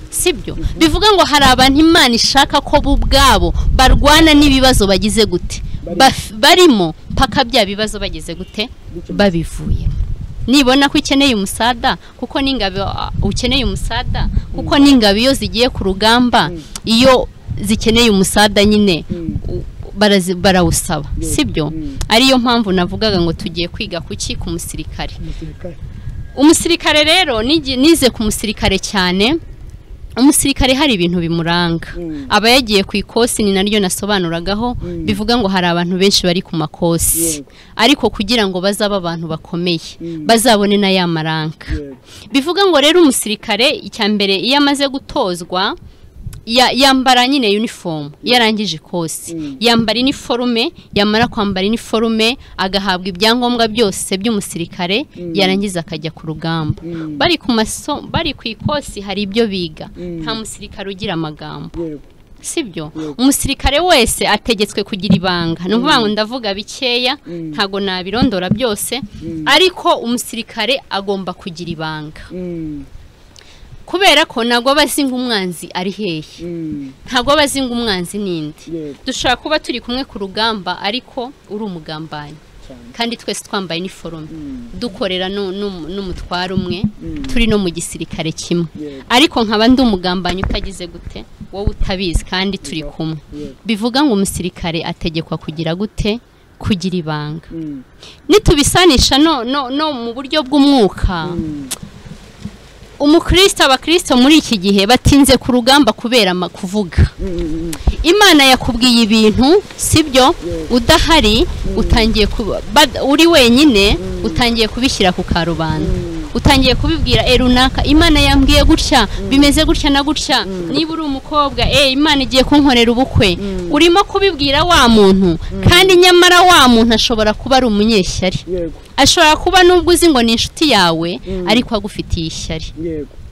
Sibyo? Bivuga ngo hari abantu imana ishaka ko bo ubwabo barwana n'ibibazo bagize gute? Barimo mpaka bya bibazo bagize gute? Babivuyemo nibona ko ukeneye umusada? Kuko n'ingabo ukeneye umusada? Kuko n'ingabo iyo zigiye ku rugamba iyo zikeneye umusada nyine barazi- barawusaba. Sibyo? Ariyo mpamvu navugaga ngo tugiye kwiga kuki ku musirikare. Umusirikare. Rero nize ku musirikare cyane. Umusirikare hari ibintu bimuranga. Aba yagiye ku ikosi ni naryo nasobanuragaho bivuga ngo hari abantu benshi bari ku makosi. Ariko kugira ngo bazabe abantu bakomeye bazabone na ya maranga bivuga ngo rero umusirikare icya mbere iyo amaze gutozwa yambara nyine uniform yarangije ikosi Mm. yambara iniforume yamara kwambara iniforume agahabwa ibyangombwa byose by'umusirikare yarangiza akajya ku rugamba Mm. bari ku maso bari ku ikosi hari ibyo biga Mm. nta musirikare ugira amagambo sibyo umusirikare wese ategetswe kugira ibanga ni ukuvuga ngo ndavuga bikeya Mm. ntago nabirondora byose Mm. ariko umusirikare agomba kugira ibanga Mm. Kubera ko ntabwo aba azi ngo umwanzi ari hehe. Mm. ntabwo aba azi ngo umwanzi yego dushobora kuba turi kumwe ku rugamba ariko uri umugambanyi kandi twese twambaye iniforume Mm. dukorera nu- nu- n'umutware umwe. Mm. turi no mu gisirikare kimwe. Ariko nkaba ndi umugambanyi utagize gute wowe utabizi. Kandi turi kumwe. Bivuga ngo umusirikare ategekwa kugira gute? Kugira ibanga. Nitubisanisha no, no, no mu buryo bw'umwuka. Umukristo abakristo muri iki gihe batinze ku rugamba kubera kuvuga. Imana yakubwiye ibintu sibyo? Udahari utangiye kuba- uri wenyine utangiye kubishyira ku karubanda. Utangiye kubibwira e runaka. Imana yambwiye gutya bimeze gutya na gutya. Niba uri umukobwa e imana igiye kunkorera ubukwe. Urimo kubibwira wa muntu kandi nyamara wa muntu ashobora kuba ari umunyeshyari. Ashobora kuba nubwo uzi ngo ni inshuti yawe ariko agufitiye ishyari.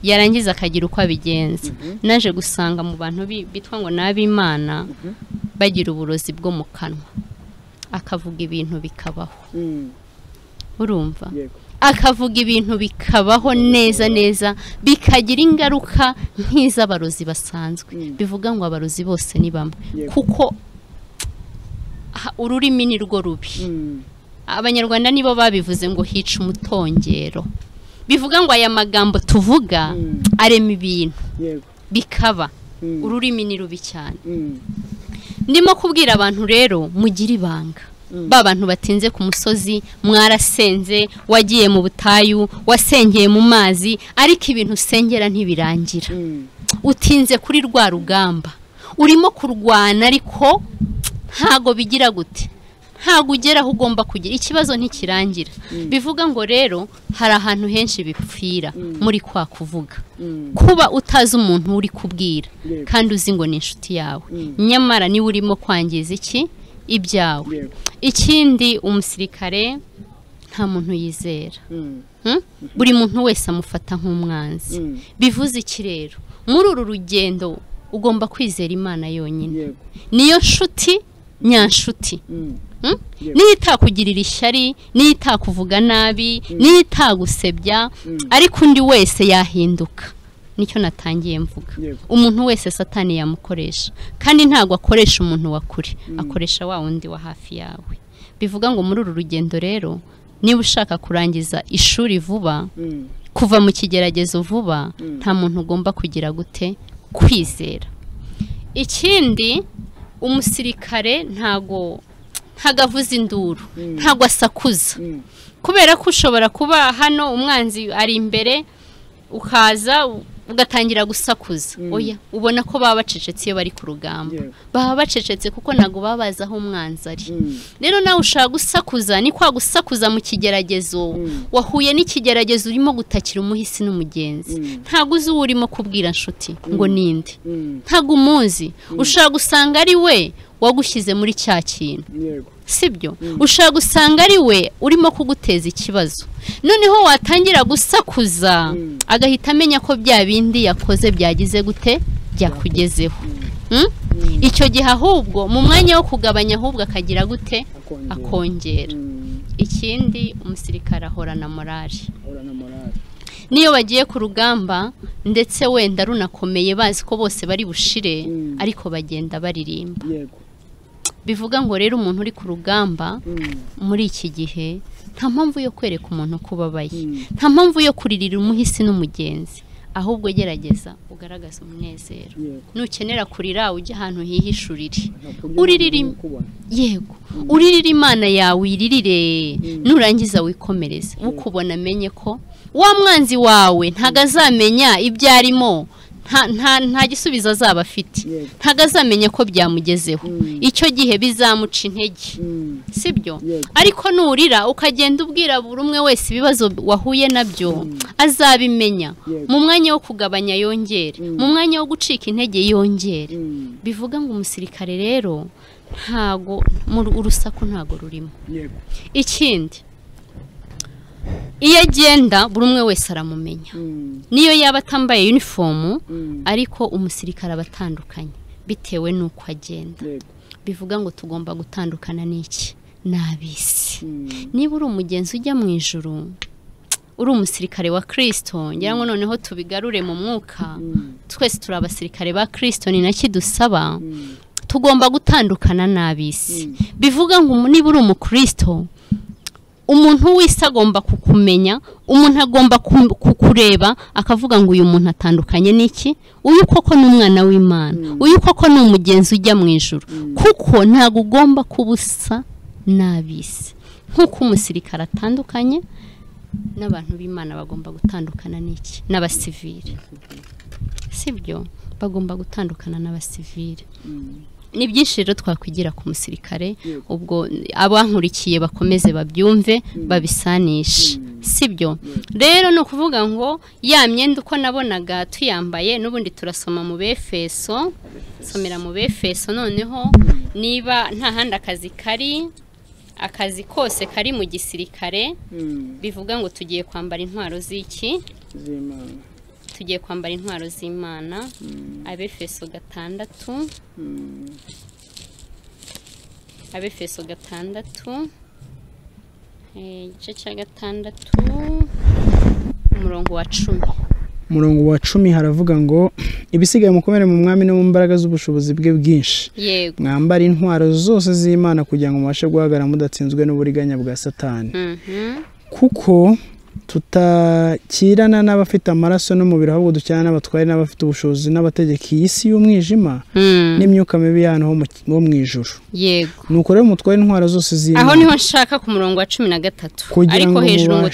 Yarangiza akagira uko abigenza. Naje gusanga mu bantu bi- bitwa ngo ni ab'imana bagira uburozi bwo mu kanwa. Akavuga ibintu bikabaho. Mm. urumva? Yego. Akavuga ibintu bikabaho neza neza bikagira ingaruka nk'iz'abarozi basanzwe. Mm. bivuga ngo abarozi bose ni bamwe. Kuko ururimi ni rwo rubi. Mm. abanyarwanda nibo babivuze ngo hica umutongero. Bivuga ngo aya magambo tuvuga Mm. arema ibintu. Bikaba. Ururimi ni rubi cyane. Ndimo kubwira abantu rero mugire ibanga. Ba bantu batinze ku musozi mwarasenze wagiye mu butayu wasengeye mu mazi ariko ibintu usengera ntibirangira. Mm. utinze kuri rwa rugamba. Urimo kurwana ariko ntago bigira gute. Ntago ugera aho ugomba kugira ikibazo ntikirangira. Bivuga ngo rero hari ahantu henshi bipfira muri kwa kuvuga. Mm. kuba utazi umuntu uri kubwira kandi uzi ngo ni inshuti yawe. Mm. nyamara ni we urimo kwangiza iki? Ibyawe. Ikindi umusirikare nta muntu yizera. Mm. Hmm? buri muntu wese amufata nk'umwanzi. Mm. bivuze iki rero? Muri uru rugendo ugomba kwizera imana yonyine. Niyo nshuti nyanshuti Mm. Yego. niyo itakugirira ishyari niyo itakuvuga nabi niyo itagusebya ariko undi wese yahinduka. Ni cyo natangiye mvuga. Umuntu wese satani yamukoresha. Kandi ntabwo akoresha umuntu wa kure. Akoresha wa wundi wa hafi yawe. Bivuga ngo muri uru rugendo rero niba ushaka kurangiza ishuri vuba Mm. kuva mu kigeragezo vuba nta muntu ugomba kugira gute kwizera. Ikindi umusirikare ntago ntago avuza induru ntago asakuza. Mm. kubera ko ushobora kuba hano umwanzi ari imbere ukaza ugatangira gusakuza. Oya ubona ko baba bacecetse iyo bari ku rugamba. Baba bacecetse kuko ntabwo baba bazi aho umwanzi ari Mm. rero nawe ushaka gusakuza ni kwa gusakuza mu kigeragezo. Mm. wahuye n'ikigeragezo urimo gutakira umuhisi n'umugenzi. Mm. ntabwo uzi uwo urimo kubwira nshuti ngo ninde. Mm. ntabwo umuzi. Ushaka gusanga ari we wagushyize muri cya kintu. Sibyo? Ushaka gusanga ari we urimo kuguteza ikibazo. Noneho watangira gusakuza Mm. agahita amenya ko bya bindi yakoze byagize gute? Byakugezeho. Hmm? icyo gihe ahubwo mu mwanya wo kugabanya ahubwo akagira gute? Akongera. Ikindi umusirikare ahorana morali niyo bagiye ku rugamba ndetse wenda runakomeye bazi ko bose bari bushire ariko bagenda baririmba. Bivuga ngo rero umuntu uri ku rugamba Mm. muri iki gihe nta mpamvu yo kwereka umuntu ko ubabaye Mm. nta mpamvu yo kuririra umuhisi n'umugenzi. Ahubwo gerageza ugaragaze umunezero. Nukenera kurira ujye ahantu hihishurire. Kubona. Yego. Uririre imana yawe uyiririre nurangiza wikomereze. Ukubona amenye ko wa mwanzi wawe ntago azamenya ibyo arimo nta gisubizo azaba afite. Ntago azamenye ko byamugezeho. Mm. icyo gihe bizamuca intege. Sibyo? Yego. ariko nurira ukagenda ubwira buri umwe wese ibibazo wahuye na byo azabimenya. Yego. mu mwanya wo kugabanya yongere. Mu mwanya wo gucika intege yongere. Bivuga ngo umusirikare rero ntago urusaku ntago rurimo. Ikindi iyo agenda buri umwe wese aramumenya. Niyo yaba atambaye unifomu ariko umusirikare aba atandukanye bitewe n'uko agenda. Bivuga ngo tugomba gutandukana n'iki? N'ab'isi. Niba uri umugenzi ujya mu ijuru uri umusirikare wa kirisito ngira ngo noneho tubigarure mu mwuka twese turi abasirikare ba kirisito ni na cyo dusaba? Tugomba gutandukana n'ab'isi. Bivuga ngo niba uri umukirisito umuntu wese agomba kukumenya umuntu agomba kukureba akavuga ngo uyu muntu atandukanye n'iki? Uyu koko ni umwana w'imana. Uyu koko ni umugenzi ujya mu ijoro kuko ntabwo ugomba kuba usa n'ab'isi. Nk'uko umusirikare atandukanye n'abantu b'imana bagomba gutandukana n'iki? N'abasivire sibyo? Bagomba gutandukana n'abasivire ni byinshi rero twakwigira ku musirikare ubwo abankurikiye bakomeze babyumve babisanishe. Sibyo rero ni ukuvuga ngo ya myenda uko nabonaga tuyambaye n'ubundi turasoma mu befeso somera mu befeso noneho niba nta handi akazi kari akazi kose kari mu gisirikare bivuga ngo tugiye kwambara intwaro z'iki? Z'imana. Tugiye kwambara intwaro z'imana abefeso gatandatu abefeso gatandatu eh, igice cya gatandatu umurongo wa cumi. Umurongo wa cumi haravuga ngo ibisigaye mukomere mu mwami no mu mbaraga z'ubushobozi bwe bwinshi. Yego. Mwambara intwaro zose z'imana kugira ngo mubashe guhagarara mudatsinzwe n'uburiganya bwa satani. Mhm. kuko tutakirana n'abafite amaraso n'umubiri ahubwo dukirana n'abatware n'abafite ubushobozi n'abategeka iyi si y'umwijima Mm. n'imyuka mibi y'ahantu ho mu- ijuru. Yego. Nuko rero mutware intwaro zose aho z'imana ni ho nshaka ku murongo wa cumi na gatatu. Kugira ariko ngo hejuru ngo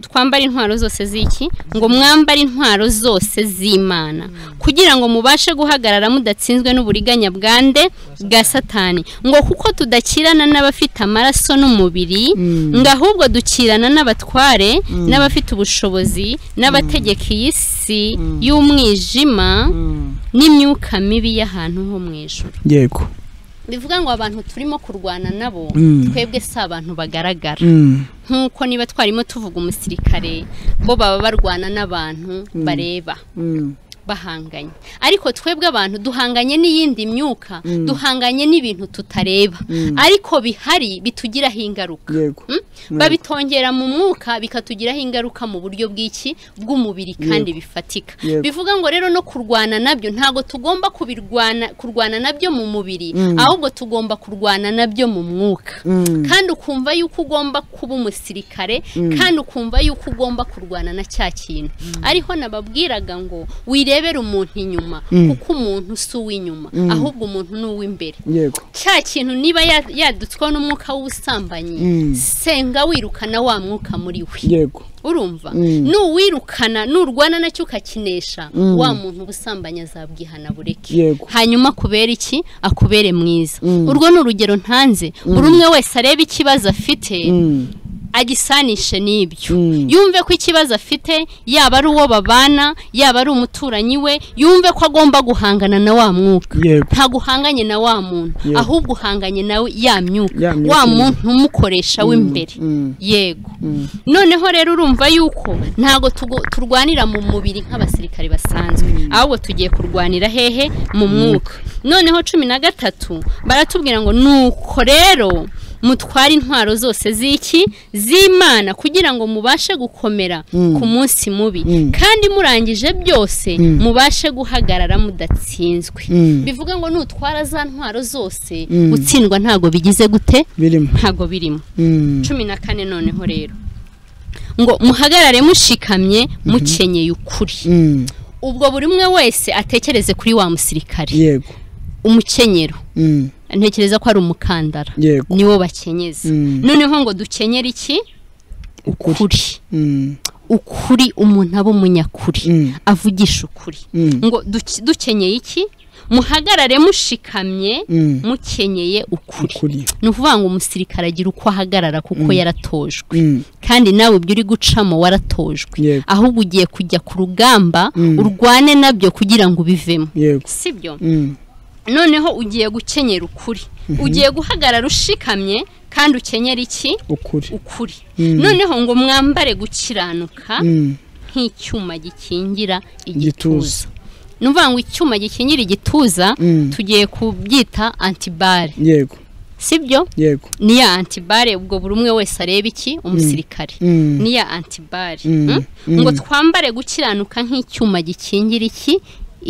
twambare intwaro zose z'iki? Ngo mwambare intwaro zose z'imana. Kugira ngo mubashe guhagarara mudatsinzwe n'uburiganya bwande bwa satani. Ngo kuko tudakirana n'abafite amaraso n'umubiri ngo ahubwo dukirana n'abatware n'abafite ubushobozi n'abategeka iyi si y'umwijima n'imyuka mibi y'ahantu ho mu ijuru. Yego. Bivuga ngo abantu turimo kurwana nabo Mm. twebwe si abantu bagaragara. Mm. nk'uko niba twarimo tuvuga umusirikare bo baba barwana n'abantu bareba. Mm. Bahanganye. Ariko twebwe abantu duhanganye n'iyindi myuka duhanganye n'ibintu tutareba. Ariko bihari bitugiraho ingaruka. Mm? babitongera mu mwuka bikatugiraho ingaruka mu buryo bw'iki? Bw'umubiri kandi bifatika. Bivuga ngo rero no kurwana na byo ntabwo tugomba kurwana na byo mu mubiri ahubwo tugomba kurwana na byo mu mwuka. Mm. kandi ukumva yuko ugomba kuba umusirikare kandi ukumva yuko ugomba kurwana na cya kintu. Ariho nababwiraga ngo wirebere umuntu inyuma kuko umuntu si uw'inyuma ahubwo umuntu ni uw'imbere. Cya kintu niba ya- yadutsweho n'umwuka w'ubusambanyi Mm. senga wirukana wa mwuka muri we. Yego. Urumva? Mm. nuwirukana nurwana na cyo ukakinesha wa muntu ubusambanyi azabwihana bureke. Yego. hanyuma akubere iki? Akubere mwiza. Urwo ni urugero ntanze. Buri umwe wese arebe ikibazo afite Mm. Agisanishe n'ibyo. Mm. yumve ko ikibazo afite yaba ari uwo babana yaba ari umuturanyi we yumve ko agomba guhangana na wa mwuka. Yego. Ntabwo uhanganye na wa muntu Yego. ahubwo uhanganye nawe ya myuka. Wa muntu umukoresha w'imbere Mm. yego. Mm. noneho rero urumva yuko ntabwo turwanira mu mubiri nk'abasirikari basanzwe. Ahubwo tugiye kurwanira hehe mu mwuka. Noneho cumi na gatatu baratubwira ngo nuko rero mutware intwaro zose z'iki z'imana kugira ngo mubashe gukomera ku munsi mubi Mm. kandi murangije byose Mm. mubashe guhagarara mudatsinzwe Mm. bivuga ngo nutwara za ntwaro zose Mm. gutsindwa ntabwo bigize gute ntabwo birimo Mm. cumi na kane noneho rero ngo muhagarare mushikamye mukenyeye ukuri Mm. ubwo buri umwe wese atekereze kuri wa musirikare yego umukenyero Mm. Ntekereza ko ari umukandara. Niwo bakenyeza Mm. noneho ngo dukenyere iki? Ukuri. Ukuri. Mm. umuntu aba umunyakuri. Mm. avugisha ukuri. Ngo duke- dukenyeye iki? Muhagarare mushikamye mukenyeye ukuri. Ukuri. Ni ukuvuga ngo umusirikare agira uko ahagarara kuko yaratojwe. Kandi nawe ibyo uri gucamo waratojwe. Ahubwo ugiye kujya ku rugamba urwane na byo kugira ngo ubivemo. Sibyo Mm. Noneho ugiye gukenyera ukuri. Ugiye guhagarara ushikamye kandi ukenyera iki? Ukuri. Ukuri. Mm. noneho ngo mwambare gukiranuka Mm. nk'icyuma gikingira Igituza. ni ukuvuga ngo icyuma gikingira igituza tugiye kubyita antibare. Yego. Sibyo? Yego. Ni ya antibare ubwo buri umwe wese areba iki? Umusirikare. Ni ya antibare. Ngo twambare gukiranuka nk'icyuma gikingira iki?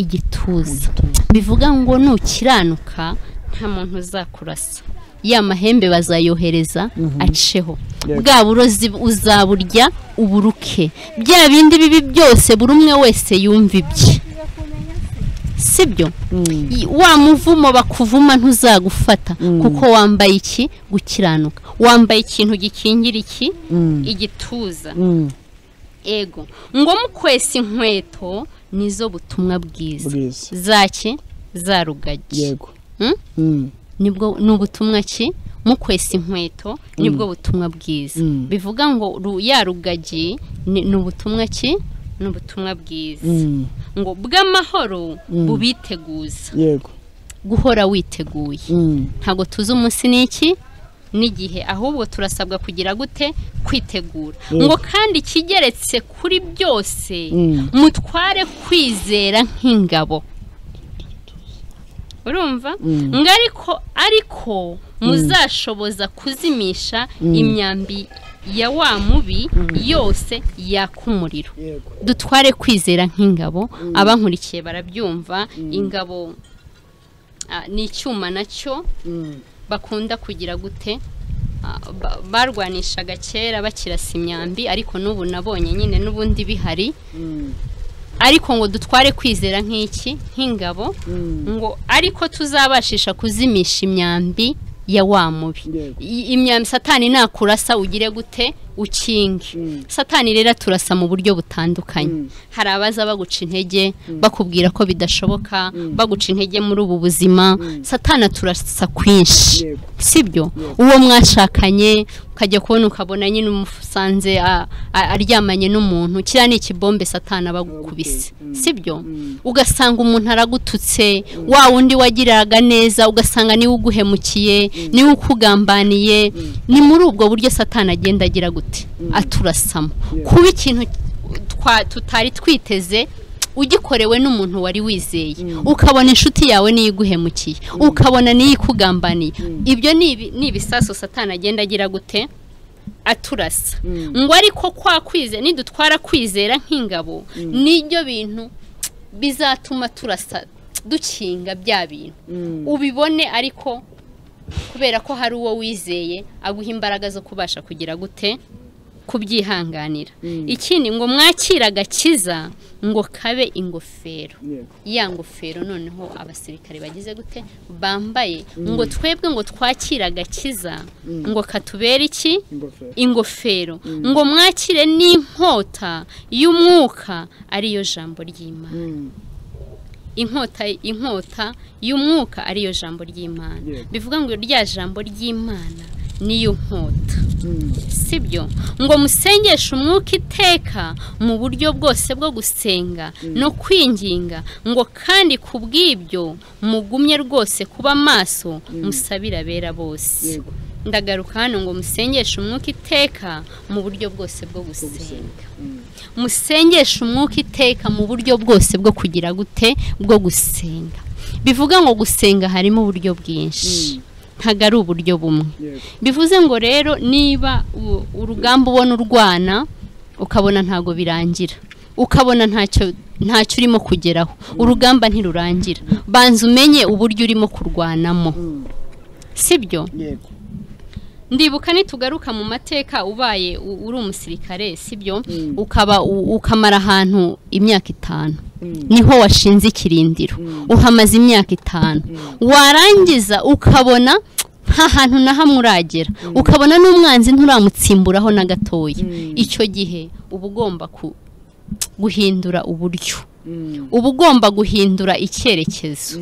Igituza. Bivuga ngo nukiranuka nta muntu uzakurasa. Ya mahembe bazayohereza aceho. Yego. bwa burozi uzaburya uburuke. Bya bindi bibi byose buri umwe wese yumva ibye. Sibyo? Mm. Wa muvumo bakuvuma ntuzagufata. Kuko wambaye iki? Gukiranuka. Wambaye ikintu gikingira iki? Mm. igituza. Mm. ego. Ngo mukwesa inkweto nizo butumwa bwiza. Zaki za rugagi. Yego. Mm? Mm. ni bwo ni ubutumwa ki? Mukwesa inkweto ni bwo butumwa bwiza. Mm. bivuga ngo ya rugagi ni ni ubutumwa ki? Ni ubutumwa bwiza. Mm. ngo bw'amahoro bubiteguza. Yego. Guhora witeguye. Mm. ntabwo tuzi umunsi n'iki n'igihe ahubwo turasabwa kugira gute kwitegura. Yego. ngo kandi ikigeretse kuri byose Mm. mutware kwizera nk'ingabo. Urumva? Mm. ngo ariko ariko muzashoboza kuzimisha imyambi ya wa mubi yose yaka umuriro. Dutware kwizera nk'ingabo. Abankurikiye barabyumva. Ingabo ah, ni icyuma na cyo Mm. Bakunda kugira gute? Ah, ba- barwanishaga kera bakirasa imyambi ariko n'ubu nabonye nyine n'ubundi bihari. Mm. ariko ngo dutware kwizera nk'iki? Nk'ingabo? Mm. ngo ariko tuzabashisha kuzimisha imyambi ya wa mubi. Imyambi satani nakurasa ugire gute? Ukinge Mm. satani rero turasa mu buryo butandukanye. Mm. hari abaza baguca intege bakubwira ko bidashoboka baguca intege muri ubu buzima. Satani aturasa kwinshi. Sibyo? Uwo mwashakanye ukajya kubona ukabona nyine umusanze aryamanye n'umuntu kiriya ni ikibombe satani aba agukubise. Sibyo? Ugasanga umuntu aragututse wa wundi wagiriraga neza ugasanga ni we uguhemukiye ni we ukugambaniye ni muri ubwo buryo satani agenda agira gute aturasamo. Kuba ikintu tutari twiteze ugikorewe n'umuntu wari wizeye. Ukabona inshuti yawe niyo iguhemukiye. Ukabona niyo ikugambaniye. Ibyo ni ibi- ni ibisasu satani agenda agira gute? Aturasa. Ngo ariko kwa kwizera nidutwara kwizera nk'ingabo ni byo bintu bizatuma turasa dukinga bya bintu. Ubibone ariko kubera ko hari uwo wizeye aguha imbaraga zo kubasha kugira gute? Kubyihanganira. Ikindi ngo mwakire agakiza ngo kabe ingofero. Ya ngofero noneho abasirikare bagize gute? Bambaye. Ngo twebwe ngo twakire agakiza ngo katubere iki? Ingofero. Ngo mwakire n'inkota y'umwuka ariyo jambo ry'imana. Inkota inkota y'umwuka ariyo jambo ry'imana. Bivuga ngo rya jambo ry'imana. Niyo nkota. Mm. sibyo? Ngo musengeshe umwuka iteka mu buryo bwose bwo gusenga no kwinginga ngo kandi ku bw'ibyo mugumye rwose kuba maso musabire abera bose. Ndagaruka hano ngo musengeshe umwuka iteka mu buryo bwose bwo gusenga. musengeshe umwuka iteka mu buryo bwose bwo kugira gute bwo gusenga. Bivuga ngo gusenga harimo uburyo bwinshi. Ntabwo ari uburyo bumwe. Bivuze ngo rero niba urugamba ubona urwana ukabona ntabwo birangira. Ukabona ntacyo ntacyo urimo kugeraho. Urugamba ntirurangira. Banza umenye uburyo urimo kurwanamo. Sibyo? Yego. Ndibuka nitugaruka mu mateka ubaye uri umusirikare sibyo? Mm. ukaba ukamara ahantu imyaka itanu. Mm. ni ho washinze ikirindiro. Uhamaze imyaka itanu. Warangiza ukabona nta hantu na hamwe uragera. Ukabona n'umwanzi nturamutsimburaho na gatoya. Icyo gihe uba ugomba guhindura uburyo. Uba ugomba guhindura icyerekezo.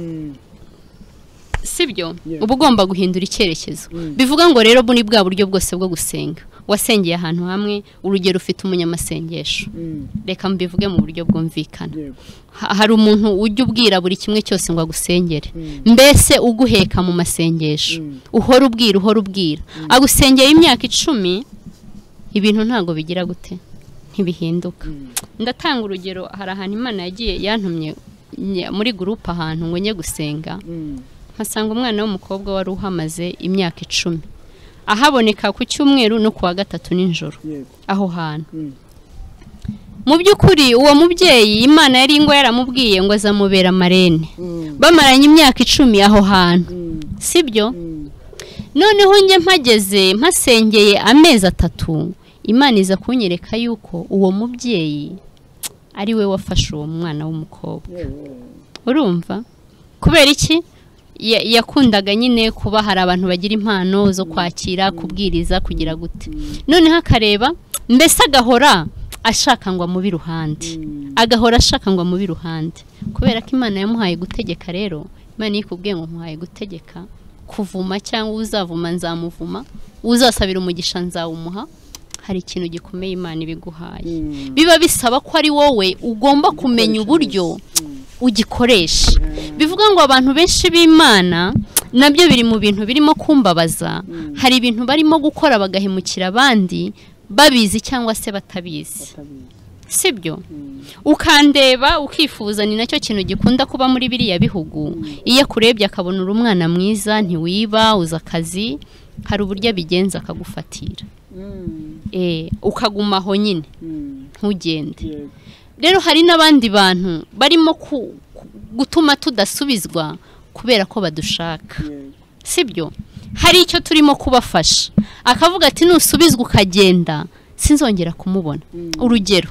Sibyo? Uba ugomba guhindura icyerekezo. Bivuga ngo rero ni bwa buryo bwose bwo gusenga. Wasengeye ahantu hamwe urugero ufite umunyamasengesho reka mbivuge mu buryo bwumvikana. Ha- hari umuntu ujya ubwira buri kimwe cyose ngo agusengere. Mbese uguheka mu masengesho. Uhora ubwira uhora ubwira. Agusengeye imyaka icumi ibintu ntabwo bigira gute? Ntibihinduka. Ndatanga urugero hari ahantu imana yagiye yantumye muri gurupe ahantu ngo njye gusenga. Nkasanga umwana w'umukobwa wari uhamaze imyaka icumi. Ahaboneka ku cyumweru no ku wa gatatu nijoro. Aho hantu. Mu by'ukuri uwo mubyeyi imana yari ngo yaramubwiye ngo azamubera marene bamaranye imyaka icumi aho hantu. Sibyo? Noneho njye mpageze mpasengeye amezi atatu imana iza kunyereka yuko uwo mubyeyi ari we wafashe uwo mwana w'umukobwa. Urumva? Kubera iki? Yakundaga nyine kuba hari abantu bagira impano zo kwakira kubwiriza kugira gute. Noneho akareba mbese agahora ashaka ngo amube iruhande. Agahora ashaka ngo amube iruhande. Kubera ko imana yamuhaye gutegeka rero imana iyo ikubwiye ngo nkuhaye gutegeka kuvuma cyangwa uzavuma nzamuvuma uzasabira umugisha nzawumuha hari ikintu gikomeye imana ibiguhaye. Biba bisaba ko ari wowe ugomba kumenya uburyo ugikoresha bivuga ngo abantu benshi b'imana na byo biri mu bintu birimo kumbabaza. Hari ibintu barimo gukora bagahemukira abandi babizi cyangwa se batabizi. Sibyo? Ukandeba ukifuza ni na cyo kintu gikunda kuba muri biriya bihugu. Iyo akurebye akabona uri umwana mwiza ntiwiba uza akazi hari uburyo abigenza akagufatira. Eh, ukaguma aho nyine. Ntugende. Rero hari n'abandi bantu barimo gutuma tudasubizwa kubera ko badushaka. Sibyo? Hari icyo turimo kubafasha. Akavuga ati nusubizwa ukagenda sinzongera kumubona. Urugero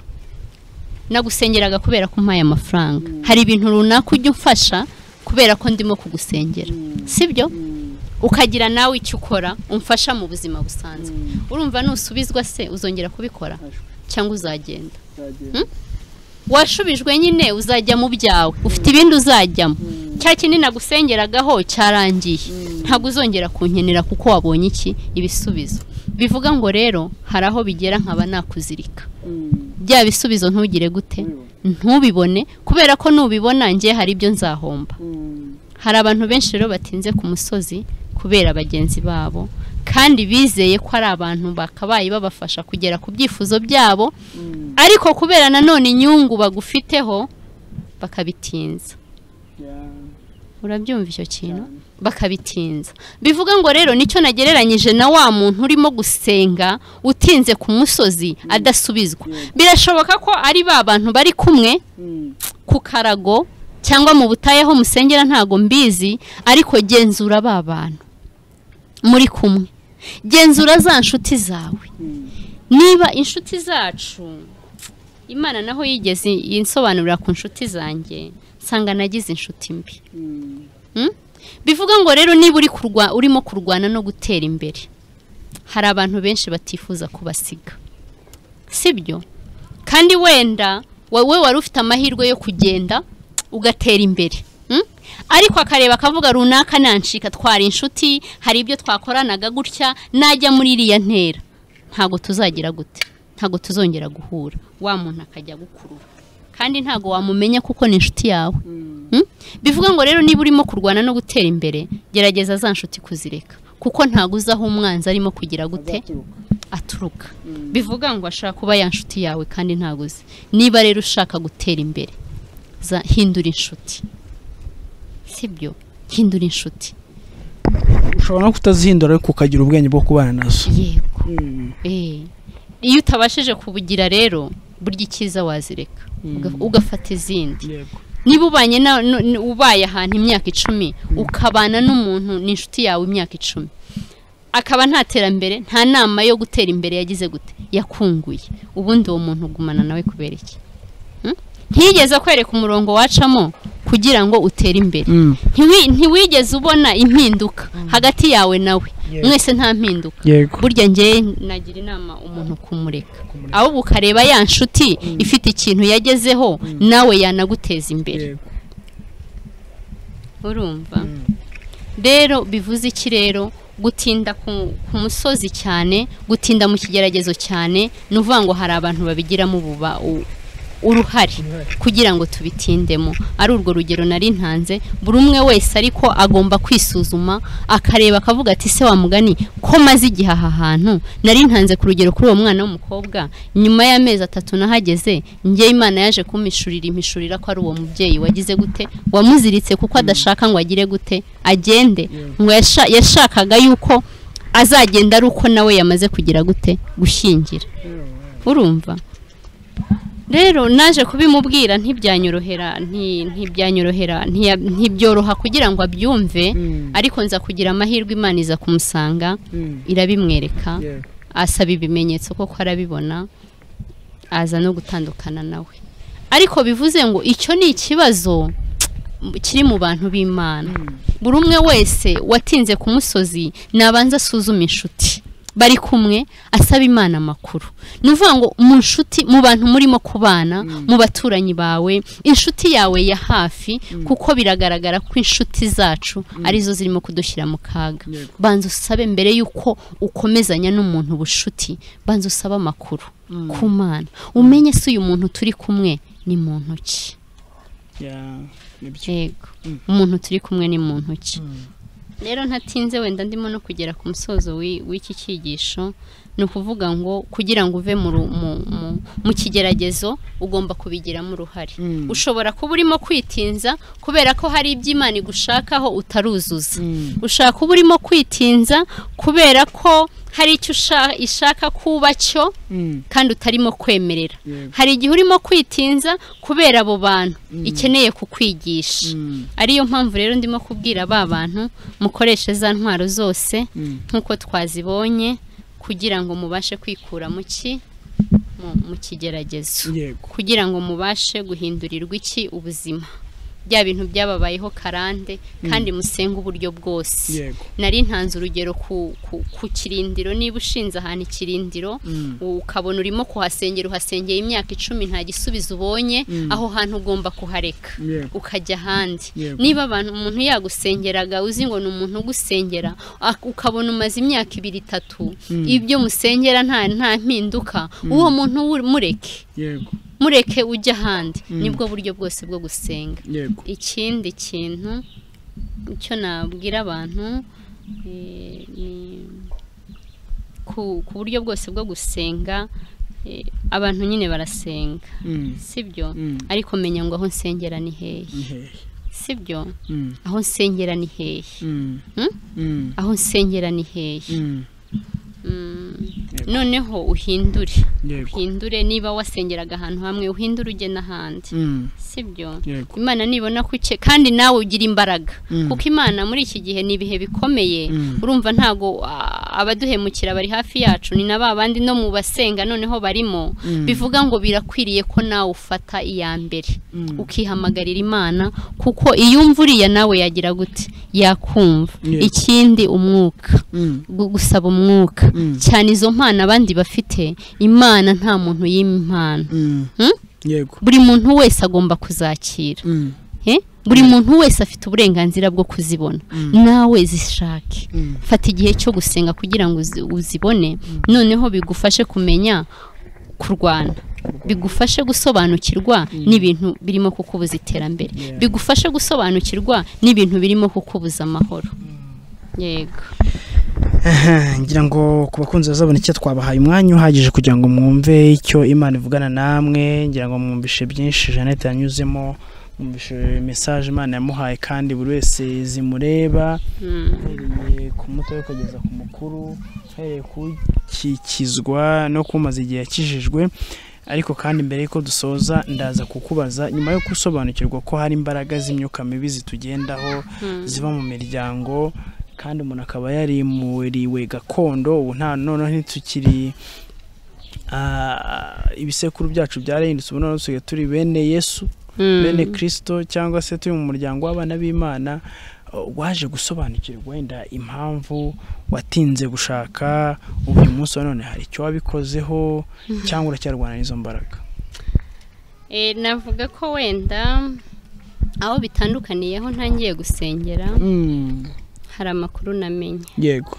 nagusengeraga kubera ko umpaye amafaranga hari ibintu runaka ujya umfasha kubera ko ndimo kugusengera. Sibyo? Ukagira nawe icyo ukora umfasha mu buzima busanzwe. Urumva nusubizwa se uzongera kubikora? Cyangwa uzagenda? Washubijwe nyine uzajya mu byawe. Ufite ibindi uzajyamo. Cya kinini nagusengeragaho cyarangiye. Ntabwo uzongera kunkenera kuko wabonye iki? Ibisubizo. Bivuga ngo rero hari aho bigera nkaba nakuzirika. Bya bisubizo ntugire gute? Ntubibone. Kubera ko nubibona njye hari ibyo nzahomba. Hari abantu benshi rero batinze ku musozi kubera bagenzi babo. Kandi bizeye ko ari abantu bakabaye babafasha kugera ku byifuzo byabo ariko kubera nanone inyungu bagufiteho bakabitinza. Urabyumva icyo kintu? Bakabitinza. Bivuga ngo rero ni cyo nagereranyije na wa muntu urimo gusenga utinze ku musozi adasubizwa. Birashoboka ko ari ba bantu bari kumwe ku karago cyangwa mu butayu aho musengera ntago mbizi ariko genzura ba bantu. Muri kumwe. Genzura za nshuti zawe. Niba inshuti zacu imana naho yigeze yinsobanurira ku nshuti zanjye nsanga nagize inshuti mbi. Mm? bivuga ngo rero niba urimo kurwana no gutera imbere hari abantu benshi batifuza kubasiga. Sibyo? Kandi wenda wowe wari ufite amahirwe yo kugenda ugatera imbere? Ariko akareba akavuga runaka nancika twara inshuti hari ibyo twakoranaga gutya najya muri iriya ntera. Ntabwo tuzagira gute? Ntabwo tuzongera guhura. Wa muntu akajya gukurura. Kandi ntabwo wamumenya kuko ni inshuti yawe. Mm? bivuga ngo rero niba urimo kurwana no gutera imbere gerageza za nshuti kuzireka. Kuko ntabwo uzi aho umwanzi arimo kugira gute? Aturuka. Bivuga ngo ashaka kuba ya nshuti yawe kandi ntabwo uzi. Niba rero ushaka gutera imbere hindura inshuti. Sibyo? Hindura inshuti. Ushobora no kutazihindura ariko ukagira ubwenge bwo kubana na zo. Yego. Eh. iyo utabashije kubugira rero burya icyiza wazireka. Uga- ugafata izindi. Niba ubanye ubaye ahantu imyaka icumi ukabana n'umuntu ni inshuti yawe imyaka icumi. Akaba nta terambere nta nama yo gutera imbere yagize gute. Yakunguye. Ubundi uwo muntu ugumana nawe kubera iki? Ntiyigeze akwereka umurongo wacamo kugira ngo utere imbere. Mm. Ntiwi- ntiwigeze ubona impinduka hagati yawe nawe. Mwese nta mpinduka. Burya njye nagira inama umuntu kumureka. Ahubwo ukareba ya nshuti ifite ikintu yagezeho nawe yanaguteza imbere. Urumva? Rero bivuze iki rero? Gutinda ku, musozi cyane gutinda mu kigeragezo cyane ni ukuvuga ngo hari abantu babigiramo ububa uruhare. Kugira ngo tubitindemo. Ari urwo rugero nari ntanze. Buri umwe wese ariko agomba kwisuzuma akareba akavuga ati se wa mugani ko maze igihe aha hantu? Nari ntanze ku rugero kuri uwo mwana w'umukobwa. Nyuma y'amezi atatu nahageze njye imana yaje kumishurira impishurira ko ari uwo mubyeyi wagize gute wamuziritse kuko adashaka ngo agire gute agende. Ngo yasha- yashakaga yuko azagenda ari uko nawe yamaze kugira gute gushyingira. Urumva? Rero naje kubimubwira ntibyanyorohera nti- ntibyanyorohera ntibyoroha kugira ngo abyumve Mm. ariko nza kugira amahirwe imana iza kumusanga Mm. irabimwereka asaba ibimenyetso koko arabibona aza no gutandukana nawe ariko bivuze ngo icyo ni ikibazo kiri mu bantu b'imana buri umwe wese watinze ku musozi nabanza asuzume inshuti bari kumwe asaba imana amakuru. Ni ukuvuga ngo mu nshuti mu bantu murimo kubana mu baturanyi bawe inshuti yawe ya hafi kuko biragaragara ko inshuti zacu ari zo zirimo kudushyira mu kaga. Banza usabe mbere y'uko ukomezanya n'umuntu ubucuti banza usabe amakuru ku mana. Umenye se uyu muntu turi kumwe ni mu ntoki yego. Umuntu turi kumwe ni mu ntoki rero ntatinze wenda ndimo no kugera ku musozo w'i- w'iki cyigisho ni ukuvuga ngo kugira ngo uve mu, kigeragezo ugomba kubigiramo uruhare. Mm. ushobora kuba urimo kwitinza kubera ko hari ibyo imana igushakaho utaruzuza. Mm. ushobora kuba urimo kwitinza kubera ko hari icyo ishaka kuba cyo Mm. kandi utarimo kwemerera. Hari igihe urimo kwitinza kubera abo bantu ikeneye kukwigisha. Ariyo mpamvu rero ndimo kubwira ba bantu mukoreshe za ntwaro zose nk'uko twazibonye kugira ngo mubashe kwikura mu ki mu- kigeragezo. Kugira ngo mubashe guhindurirwa iki? Ubuzima. Bya bintu byababayeho karande kandi musenge uburyo bwose. Nari ntanze urugero ku, kirindiro. Niba ushinze ahantu ikirindiro Mm. ukabona urimo kuhasengera uhasengeye imyaka icumi nta gisubizo ubonye aho hantu ugomba kuhareka. Ukajya ahandi. Niba abantu umuntu yagusengeraga uzi ngo ni umuntu ugusengera ukabona umaze imyaka ibiri itatu ibyo musengera nta mpinduka. Uwo muntu mureke. Yego. Mureke ujye ahandi ni bwo buryo bwose bwo gusenga ikindi kintu icyo nabwira abantu eh, ku buryo bwose bwo gusenga eh, abantu nyine barasenga Mm. sibyo Mm. ariko menya ngo aho nsengera ni hehe sibyo Mm. aho nsengera ni hehe Mm. Mm. aho nsengera ni hehe Mm. Mm. Noneho uhindure. Uhindure niba wasengeraga ahantu hamwe uhindure ujye n'ahandi. Mm. sibyo? Imana nibona ko uke kandi nawe ugira imbaraga. Mm. kuko imana muri iki gihe ni ibihe bikomeye. Mm. urumva ah, abaduhemukira bari hafi yacu ni na ba bandi no mu basenga noneho barimo. Bivuga ngo birakwiriye ko nawe ufata iya mbere. Ukihamagarira imana kuko iyo uriya nawe yagira gute yakumva. Ikindi umwuka. Gu- gusaba umwuka. Cyane izo mpano abandi bafite imana nta muntu yima impano Mm. Hmm? Yego. buri muntu wese agomba kuzakira. Mm. Buri muntu wese afite uburenganzira bwo kuzibona. Nawe zishake. Mm. fata igihe cyo gusenga kugira ngo uzi- uzibone. Noneho bigufashe kumenya kurwana. Bigufashe gusobanukirwa n'ibintu birimo kukubuza iterambere. Bigufashe gusobanukirwa n'ibintu birimo kukubuza amahoro. Yego. Ngira ngo ku bakunzi bazabona icyo twabahaye umwanya uhagije kugira ngo mwumve icyo imana ivugana namwe ngira ngo mwumvishe byinshi jeannette yanyuzemo mwumvishe mesaje imana yamuhaye kandi buri wese zimureba. Uhereye ku muto ukageza ku mukuru uhereye ku ukikizwa no kumaza igihe yakijijwe. Ariko kandi mbere y'uko dusoza ndaza kukubaza nyuma yo gusobanukirwa ko hari imbaraga z'imyuka mibi zitugendaho ziba mu miryango kandi umuntu akaba yarimuriwe gakondo ubu nta noneho ntitukiri ah, ibisekuru byacu byarahindutse ubu noneho dusigaye turi bene yesu Mm. bene kirisito cyangwa se turi mu muryango w'abana b'imana waje gusobanukirwa wenda impamvu watinze gushaka uyu munsi wa none hari icyo wabikozeho cyangwa uracyarwana n'izo mbaraga? Eh, navuga ko wenda aho bitandukaniyeho ntangiye gusengera. Hari amakuru namenye yego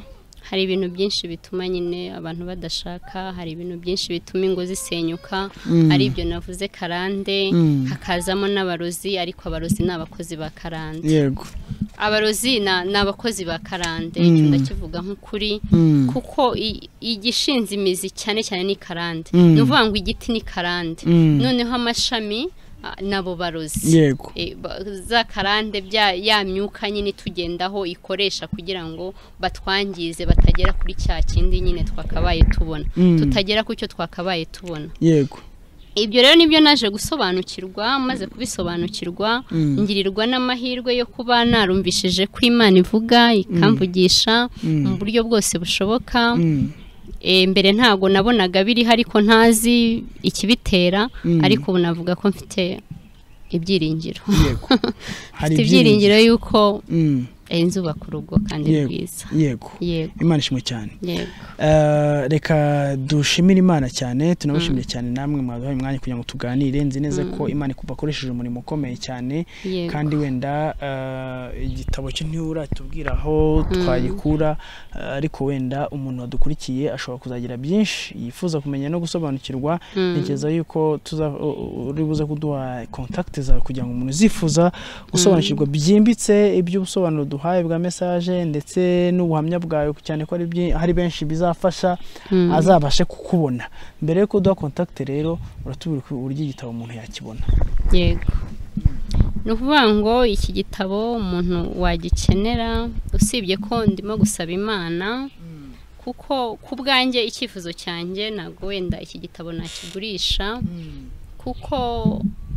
hari ibintu byinshi bituma nyine abantu badashaka hari ibintu byinshi bituma ingo zisenyuka ari ibyo navuze karande Mm. hakazamo n'abarozi ariko abarozi ni abakozi ba karande yego abarozi ni abakozi ba karande Mm. ndakivuga nk'ukuri Mm. kuko igishinze imizi cyane cyane ni karande Mm. ni ukuvuga ngo igiti ni karande Mm. noneho amashami nabo barozi. Yego. E, za karande bya ya myuka nyine tugendaho ikoresha kugira ngo batwangize batagera kuri cya kindi nyine twakabaye tubona. Mm. tutagera ku cyo twakabaye tubona. Yego. Ibyo rero ni byo naje gusobanukirwa maze kubisobanukirwa Mm. ngirirwa n'amahirwe yo kuba narumvishije ko imana ivuga ikamvugisha Mm. mu buryo bwose bushoboka. Mbere ntabwo nabonaga biriho ariko ntazi ikibitera Mm. ariko ubu navuga ko mfite ibyiringiro. Mfite ibyiringiro y'uko Mm. nzubaka urugo kandi rwiza. yego. Yego. Imana ishimwe cyane. Eh, reka dushimire imana cyane tunabashimire cyane namwe mwaduhaye umwanya kugira ngo tuganire. Nzi neza ko imana ikuba akoresheje umurimo ukomeye cyane kandi wenda eh, igitabo cyo ntiuratubwira aho twagikura eh, ariko wenda umuntu wadukurikiye ashobora kuzagira byinshi yifuza kumenya no gusobanukirwa. Ntekereza yuko uri buze kuduha kontakiti zawe kugira ngo umuntu uzifuza gusobanukirwa byimbitse iby'ubusobanuro duhaye bwa mesaje ndetse n'ubuhamya bwawe cyane ko hari benshi bizafasha Mm. azabashe kukubona. Mbere yo kuduha kontakiti rero uratubwira uburyo igitabo umuntu yakibona. Yego. Ni ukuvuga ngo iki gitabo umuntu wagikenera usibye ko ndimo gusaba imana kuko ku bwanjye icyifuzo cyanjye ntabwo wenda iki gitabo nakigurisha kuko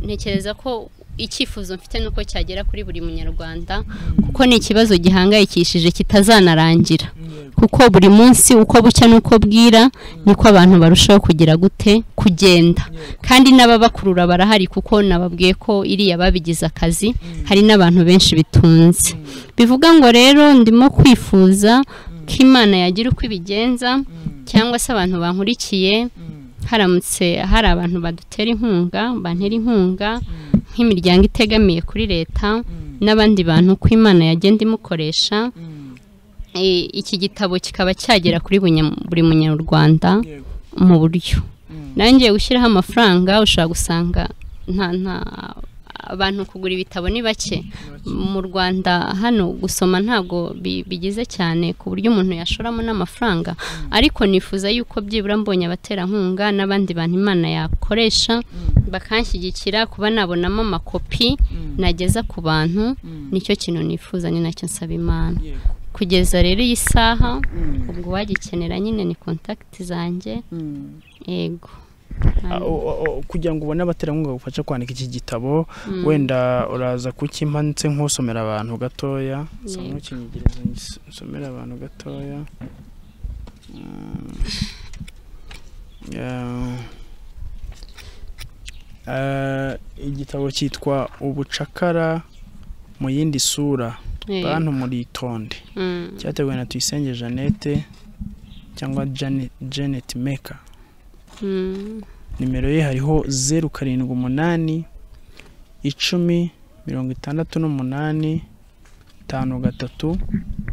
ntekereza ko icyifuzo mfite ni uko cyagera kuri buri munyarwanda kuko ni ikibazo gihangayikishije kitazanarangira. Kuko buri munsi uko bucya n'uko bwira niko abantu barushaho kugira gute kugenda. Kandi n'ababakurura barahari kuko nababwiye ko iriya babigize akazi hari n'abantu benshi bitunze. Bivuga ngo rero ndimo kwifuza ko imana yagira uko ibigenza cyangwa se abantu bankurikiye haramutse hari abantu badutera inkunga bantera inkunga nk'imiryango itegamiye kuri leta n'abandi bantu ko imana yagenda imukoresha. E, iki gitabo kikaba cyagera kuri buri munyarwanda mu buryo. Nanjye gushyiraho amafaranga ushobora gusanga nta nta abantu kugura ibitabo ni bake. Mu rwanda hano gusoma ntabwo bi- bigize cyane ku buryo umuntu yashoramo n'amafaranga. Ariko nifuza yuko byibura mbonye abaterankunga n'abandi bantu imana yakoresha bakanshyigikira kuba nabonamo amakopi nageza ku bantu ni cyo kintu nifuza ni na cyo nsaba imana. Kugeza rero iyi saha ubwo uwagikenera nyine ni kontakiti zanjye. Yego. Ah, o- o- o- kugira ngo ubone abaterankunga bagufasha kwandika iki gitabo wenda uraza kukimanitse nk'usomera abantu gatoya. Ngis- nsomere abantu gatoya. Mm. Ah, igitabo cyitwa ubucakara mu yindi sura. Bantu muritonde Mm. cyateguwe na tuyisenge jeannette cyangwa Janet- Mm. Nimero ye hariho zeru karindwi umunani icumi mirongo itandatu n'umunani tanu gatatu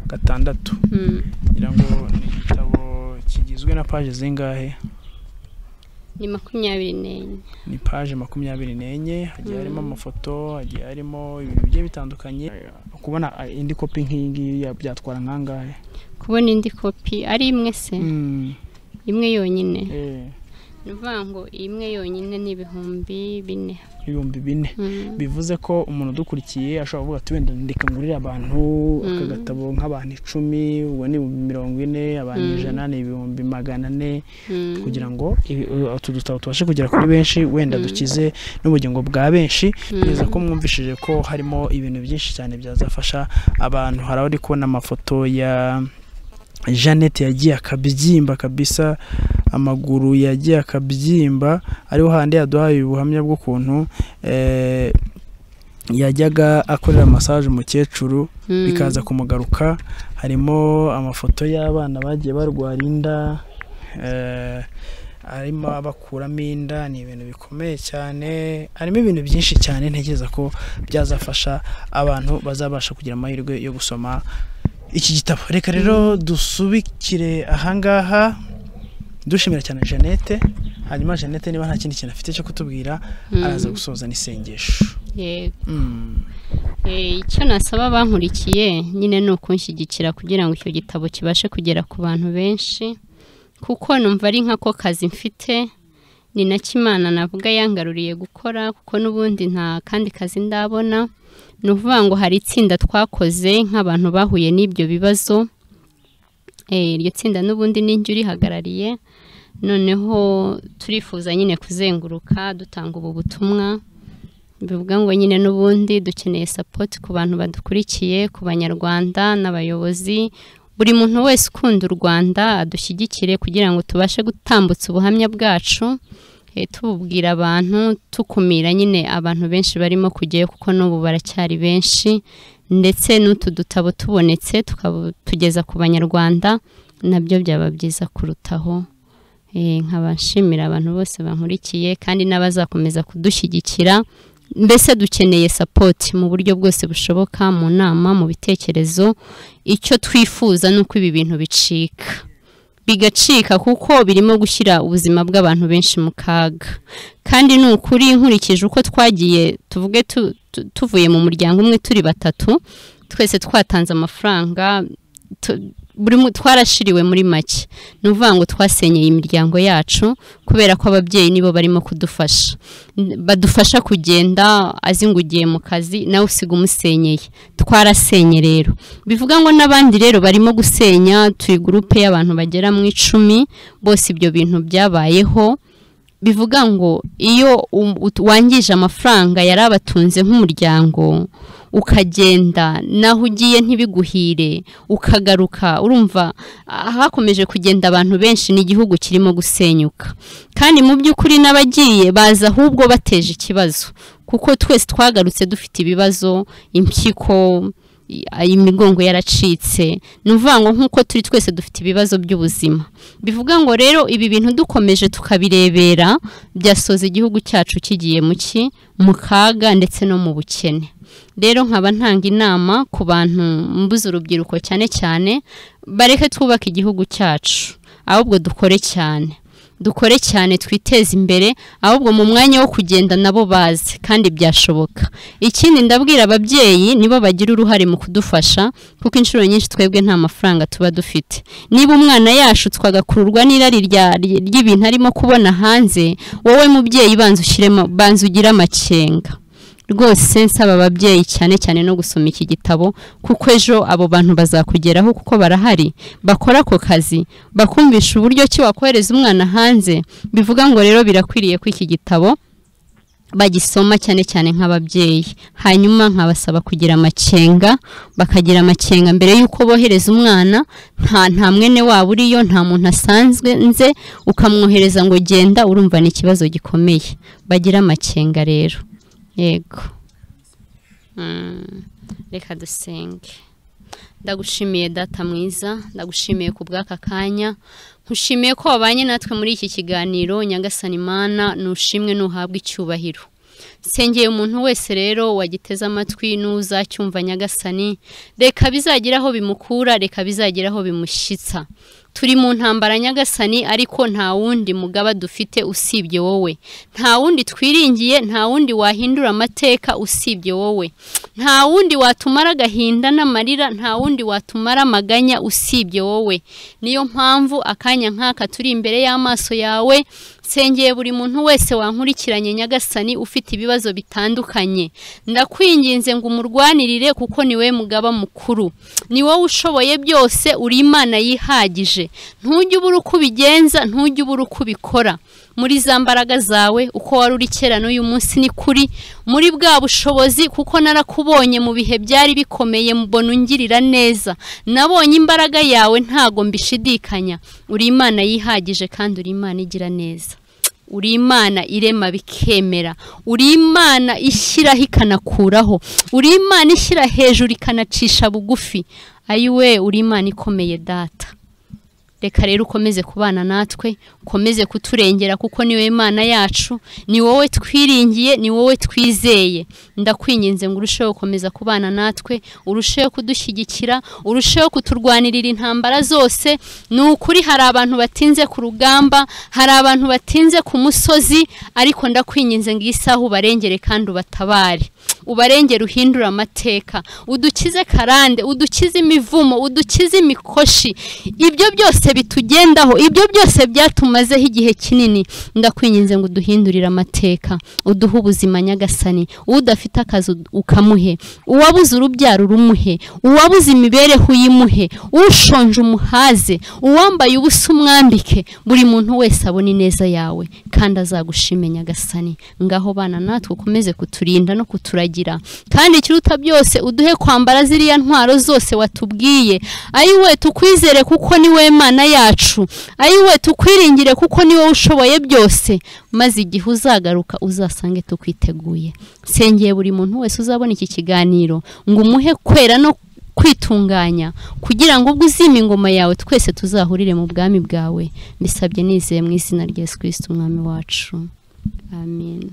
gatandatu. Mm. ngira ngo ni igitabo kigizwe na paje zingahe? Ni makumyabiri n'enye. Ni paje makumyabiri n'enye hagiye harimo amafoto hagiye harimo ibintu bigiye bitandukanye. Kubona ah, indi kopi nk'iyi ngiyi ya- byatwara nk'angahe? Kubona indi kopi ari imwe se? Imwe yonyine. Eh, ni ukuvuga ngo imwe yonyine ni ibihumbi bine. Ibihumbi bine. Mm. bivuze ko umuntu udukurikiye ashobora kuvuga ati wenda ndeka ngurire abantu. Aka Mm. gatabo nk'abantu icumi ubwo ni ibihumbi mirongo ine abantu Mm. ijana ni ibihumbi magana ane. Kugira ngo ibi- utu dutabo tubashe kugera kuri benshi wenda dukize n'ubugingo bwa benshi. Kugeza ko mwumvishije ko harimo ibintu byinshi cyane byazafasha abantu. Hari aho uri kubona amafoto ya Jeannette yagiye akabyimba kabisa amaguru yagiye akabyimba ariho handi yaduhaye ubuhamya bw'ukuntu eh, yajyaga akorera masaje umukecuru Mm. bikaza kumugaruka harimo amafoto y'abana bagiye barwara inda eh, arimo abakuramo inda ni ibintu bikomeye cyane harimo ibintu byinshi cyane ntekereza ko byazafasha abantu bazabasha kugira amahirwe yo gusoma iki gitabo. Reka rero dusubikire ahangaha dushimira cyane jeannette. Hanyuma jeannette niba nta kindi kintu afite cyo kutubwira Mm. araza gusoza n'isengesho. Mm. Eh, icyo nasaba abankurikiye nyine ni ukunshyigikira kugira ngo icyo gitabo kibashe kugera ku bantu benshi kuko numva ari nk'ako kazi mfite ni na kimana navuga yangaruriye gukora kuko n'ubundi nta kandi kazi ndabona. Ni ukuvuga ngo hari itsinda twakoze nk'abantu bahuye n'ibyo bibazo. Eh, iryo tsinda n'ubundi ninjye urihagarariye. Noneho turifuza nyine kuzenguruka dutanga ubu butumwa. Bivuga ngo nyine n'ubundi dukeneye sapoti ku bantu badukurikiye ku banyarwanda n'abayobozi. Buri muntu wese ukunda u rwanda adushyigikire kugira ngo tubashe gutambutsa ubuhamya bwacu. Tububwira abantu tukumira nyine abantu benshi barimo kujyayo kuko n'ubu baracyari benshi. Ndetse n'utu dutabo tubonetse tukatugeza ku banyarwanda na byo byaba byiza kurutaho. Eh, nkaba nshimira abantu bose bankurikiye kandi n'abazakomeza kudushyigikira. Mbese dukeneye sapoti mu buryo bwose bushoboka mu nama mu bitekerezo. Icyo twifuza ni uko ibi bintu bicika. Bigacika kuko birimo gushyira ubuzima bw'abantu benshi mu kaga. Kandi ni ukuri nkurikije uko twagiye tuvuge tu- tu- tuvuye mu muryango umwe turi batatu twese twatanze amafaranga buri twarashiriwe muri make. Ni ukuvuga ngo twasenyeye imiryango yacu kubera ko ababyeyi nibo barimo kudufasha. Badufasha kugenda azi ngo ugiye mu kazi nawe usiga umusenyeye. Twarasenye rero. Bivuga ngo n'abandi rero barimo gusenya turi gurupe y'abantu bagera mu icumi bose ibyo bintu byabayeho. Bivuga ngo iyo wangije amafaranga yari abatunze nk'umuryango ukagenda naho ugiye ntibiguhire ukagaruka urumva ah, hakomeje kugenda abantu benshi n'igihugu kirimo gusenyuka. Kandi mu by'ukuri n'abagiye baza ahubwo bateje ikibazo kuko twese twagarutse dufite ibibazo impyiko imigongo yaracitse. Ni ukuvuga ngo nk'uko turi twese dufite ibibazo by'ubuzima. Bivuga ngo rero ibi bintu dukomeje tukabirebera byasoza igihugu cyacu kigiye mu ki? Mu kaga ndetse no mu bukene. Rero nkaba ntanga inama ku bantu mbuze urubyiruko cyane cyane bareke twubake igihugu cyacu. Ahubwo dukore cyane. Dukore cyane twiteze imbere ahubwo mu mwanya wo kugenda nabo bazi kandi byashoboka. Ikindi ndabwira ababyeyi nibo bagira uruhare mu kudufasha kuko inshuro nyinshi twebwe nta mafaranga tuba dufite. Niba umwana yashutswe agakururwa n'irari ry'ibintu arimo kubona hanze wowe mubyeyi banza ugire amakenga. Rwose nsaba ababyeyi cyane cyane no gusoma iki gitabo kuko ejo abo bantu bazakugeraho kuko barahari. Bakora ako kazi. Bakumvisha uburyo ki wakohereza umwana hanze. Bivuga ngo rero birakwiriye ko iki gitabo bagisoma cyane cyane nk'ababyeyi. Hanyuma nkabasaba kugira amakenga bakagira amakenga mbere y'uko bohereza umwana. Nta nta mwene wabo uriyo nta muntu asanzwe nze. Ukamwohereza ngo genda urumva ni ikibazo gikomeye. Bagira amakenga rero. Yego Mm, reka dusenge. Ndagushimiye data mwiza. Ndagushimiye ku bw'aka kanya. Nkushimiye ko wabanye natwe muri iki kiganiro imana nushimwe nuhabwa icyubahiro. Sengeye umuntu wese rero wagiteze amatwi n'uzacyumva nyagasani. Reka bizagira aho bimukura reka bizagira aho bimushyitsa. Turi mu ntambara nyagasani ariko nta wundi mugaba dufite usibye wowe. Nta wundi twiringiye nta wundi wahindura amateka usibye wowe. Nta wundi watumara agahinda n'amarira nta wundi watumara amaganya usibye wowe. Niyo mpamvu akanya nk'aka turi imbere y'amaso yawe sengeye buri muntu wese wankurikiranye nyagasani ufite ibibazo bitandukanye. Ndakwinginze ngo umurwanirire kuko ni we mugaba mukuru. Ni wowe ushoboye byose uri imana yihagije. Ntujye ubura uko ubigenza ntujye ubura uko ubikora. Muri za mbaraga zawe uko wari uri kera n'uyu munsi ni kuri. Muri bwa bushobozi kuko narakubonye mu bihe byari bikomeye mbona ungirira neza. Nabonye imbaraga yawe ntago mbishidikanya. Uri imana yihagije kandi uri imana igira neza. Uri imana irema bikemera. Uri imana ishyiraho ikanakuraho uri imana ishyira hejuru ikanacisha bugufi. Ayiwe uri imana ikomeye data. Reka rero ukomeze kubana natwe ukomeze kuturengera kuko ni we imana yacu ni wowe twiringiye ni wowe twizeye. Ndakwinginze ngo urusheho gukomeza kubana natwe urusheho kudushyigikira urusheho kuturwanirira intambara zose. Ni ukuri hari abantu batinze ku rugamba hari abantu batinze ku musozi ariko ndakwinginze ngo iyi saha ubarengere kandi ubatabare. Ubarengere uhindure amateka udukize karande udukize imivumo udukize imikoshi ibyo byose bitugendaho ibyo byose byatumazeho igihe kinini. Ndakwinginze ngo uduhindurire amateka uduhe ubuzima nyagasani udafite akazi ukamuhe uwabuze urubyaro urumuhe uwabuze imibereho uyimuhe ushonje umuhaze uwambaye ubusa umwambike buri muntu wese abona ineza yawe kandi azagushime nyagasani. Ngaho bana natwe ukomeze kuturinda no kuturagira kandi ikiruta byose uduhe kwambara ziriya ntwaro zose watubwiye. Ayiwe tukwizere kuko ni we mana yacu. Ayiwe tukwiringire kuko ni wowe ushoboye byose. Maze igihe uzagaruka uzasange tukwiteguye. Sengeye buri muntu wese uzabona iki kiganiro. Ngo umuhe kwera no kwitunganya kugira ngo ubwo uzima ingoma yawe twese tuzahurire mu bwami bwawe. Mbisabye nizeye mu izina rya yesu umwami wacu. Amen.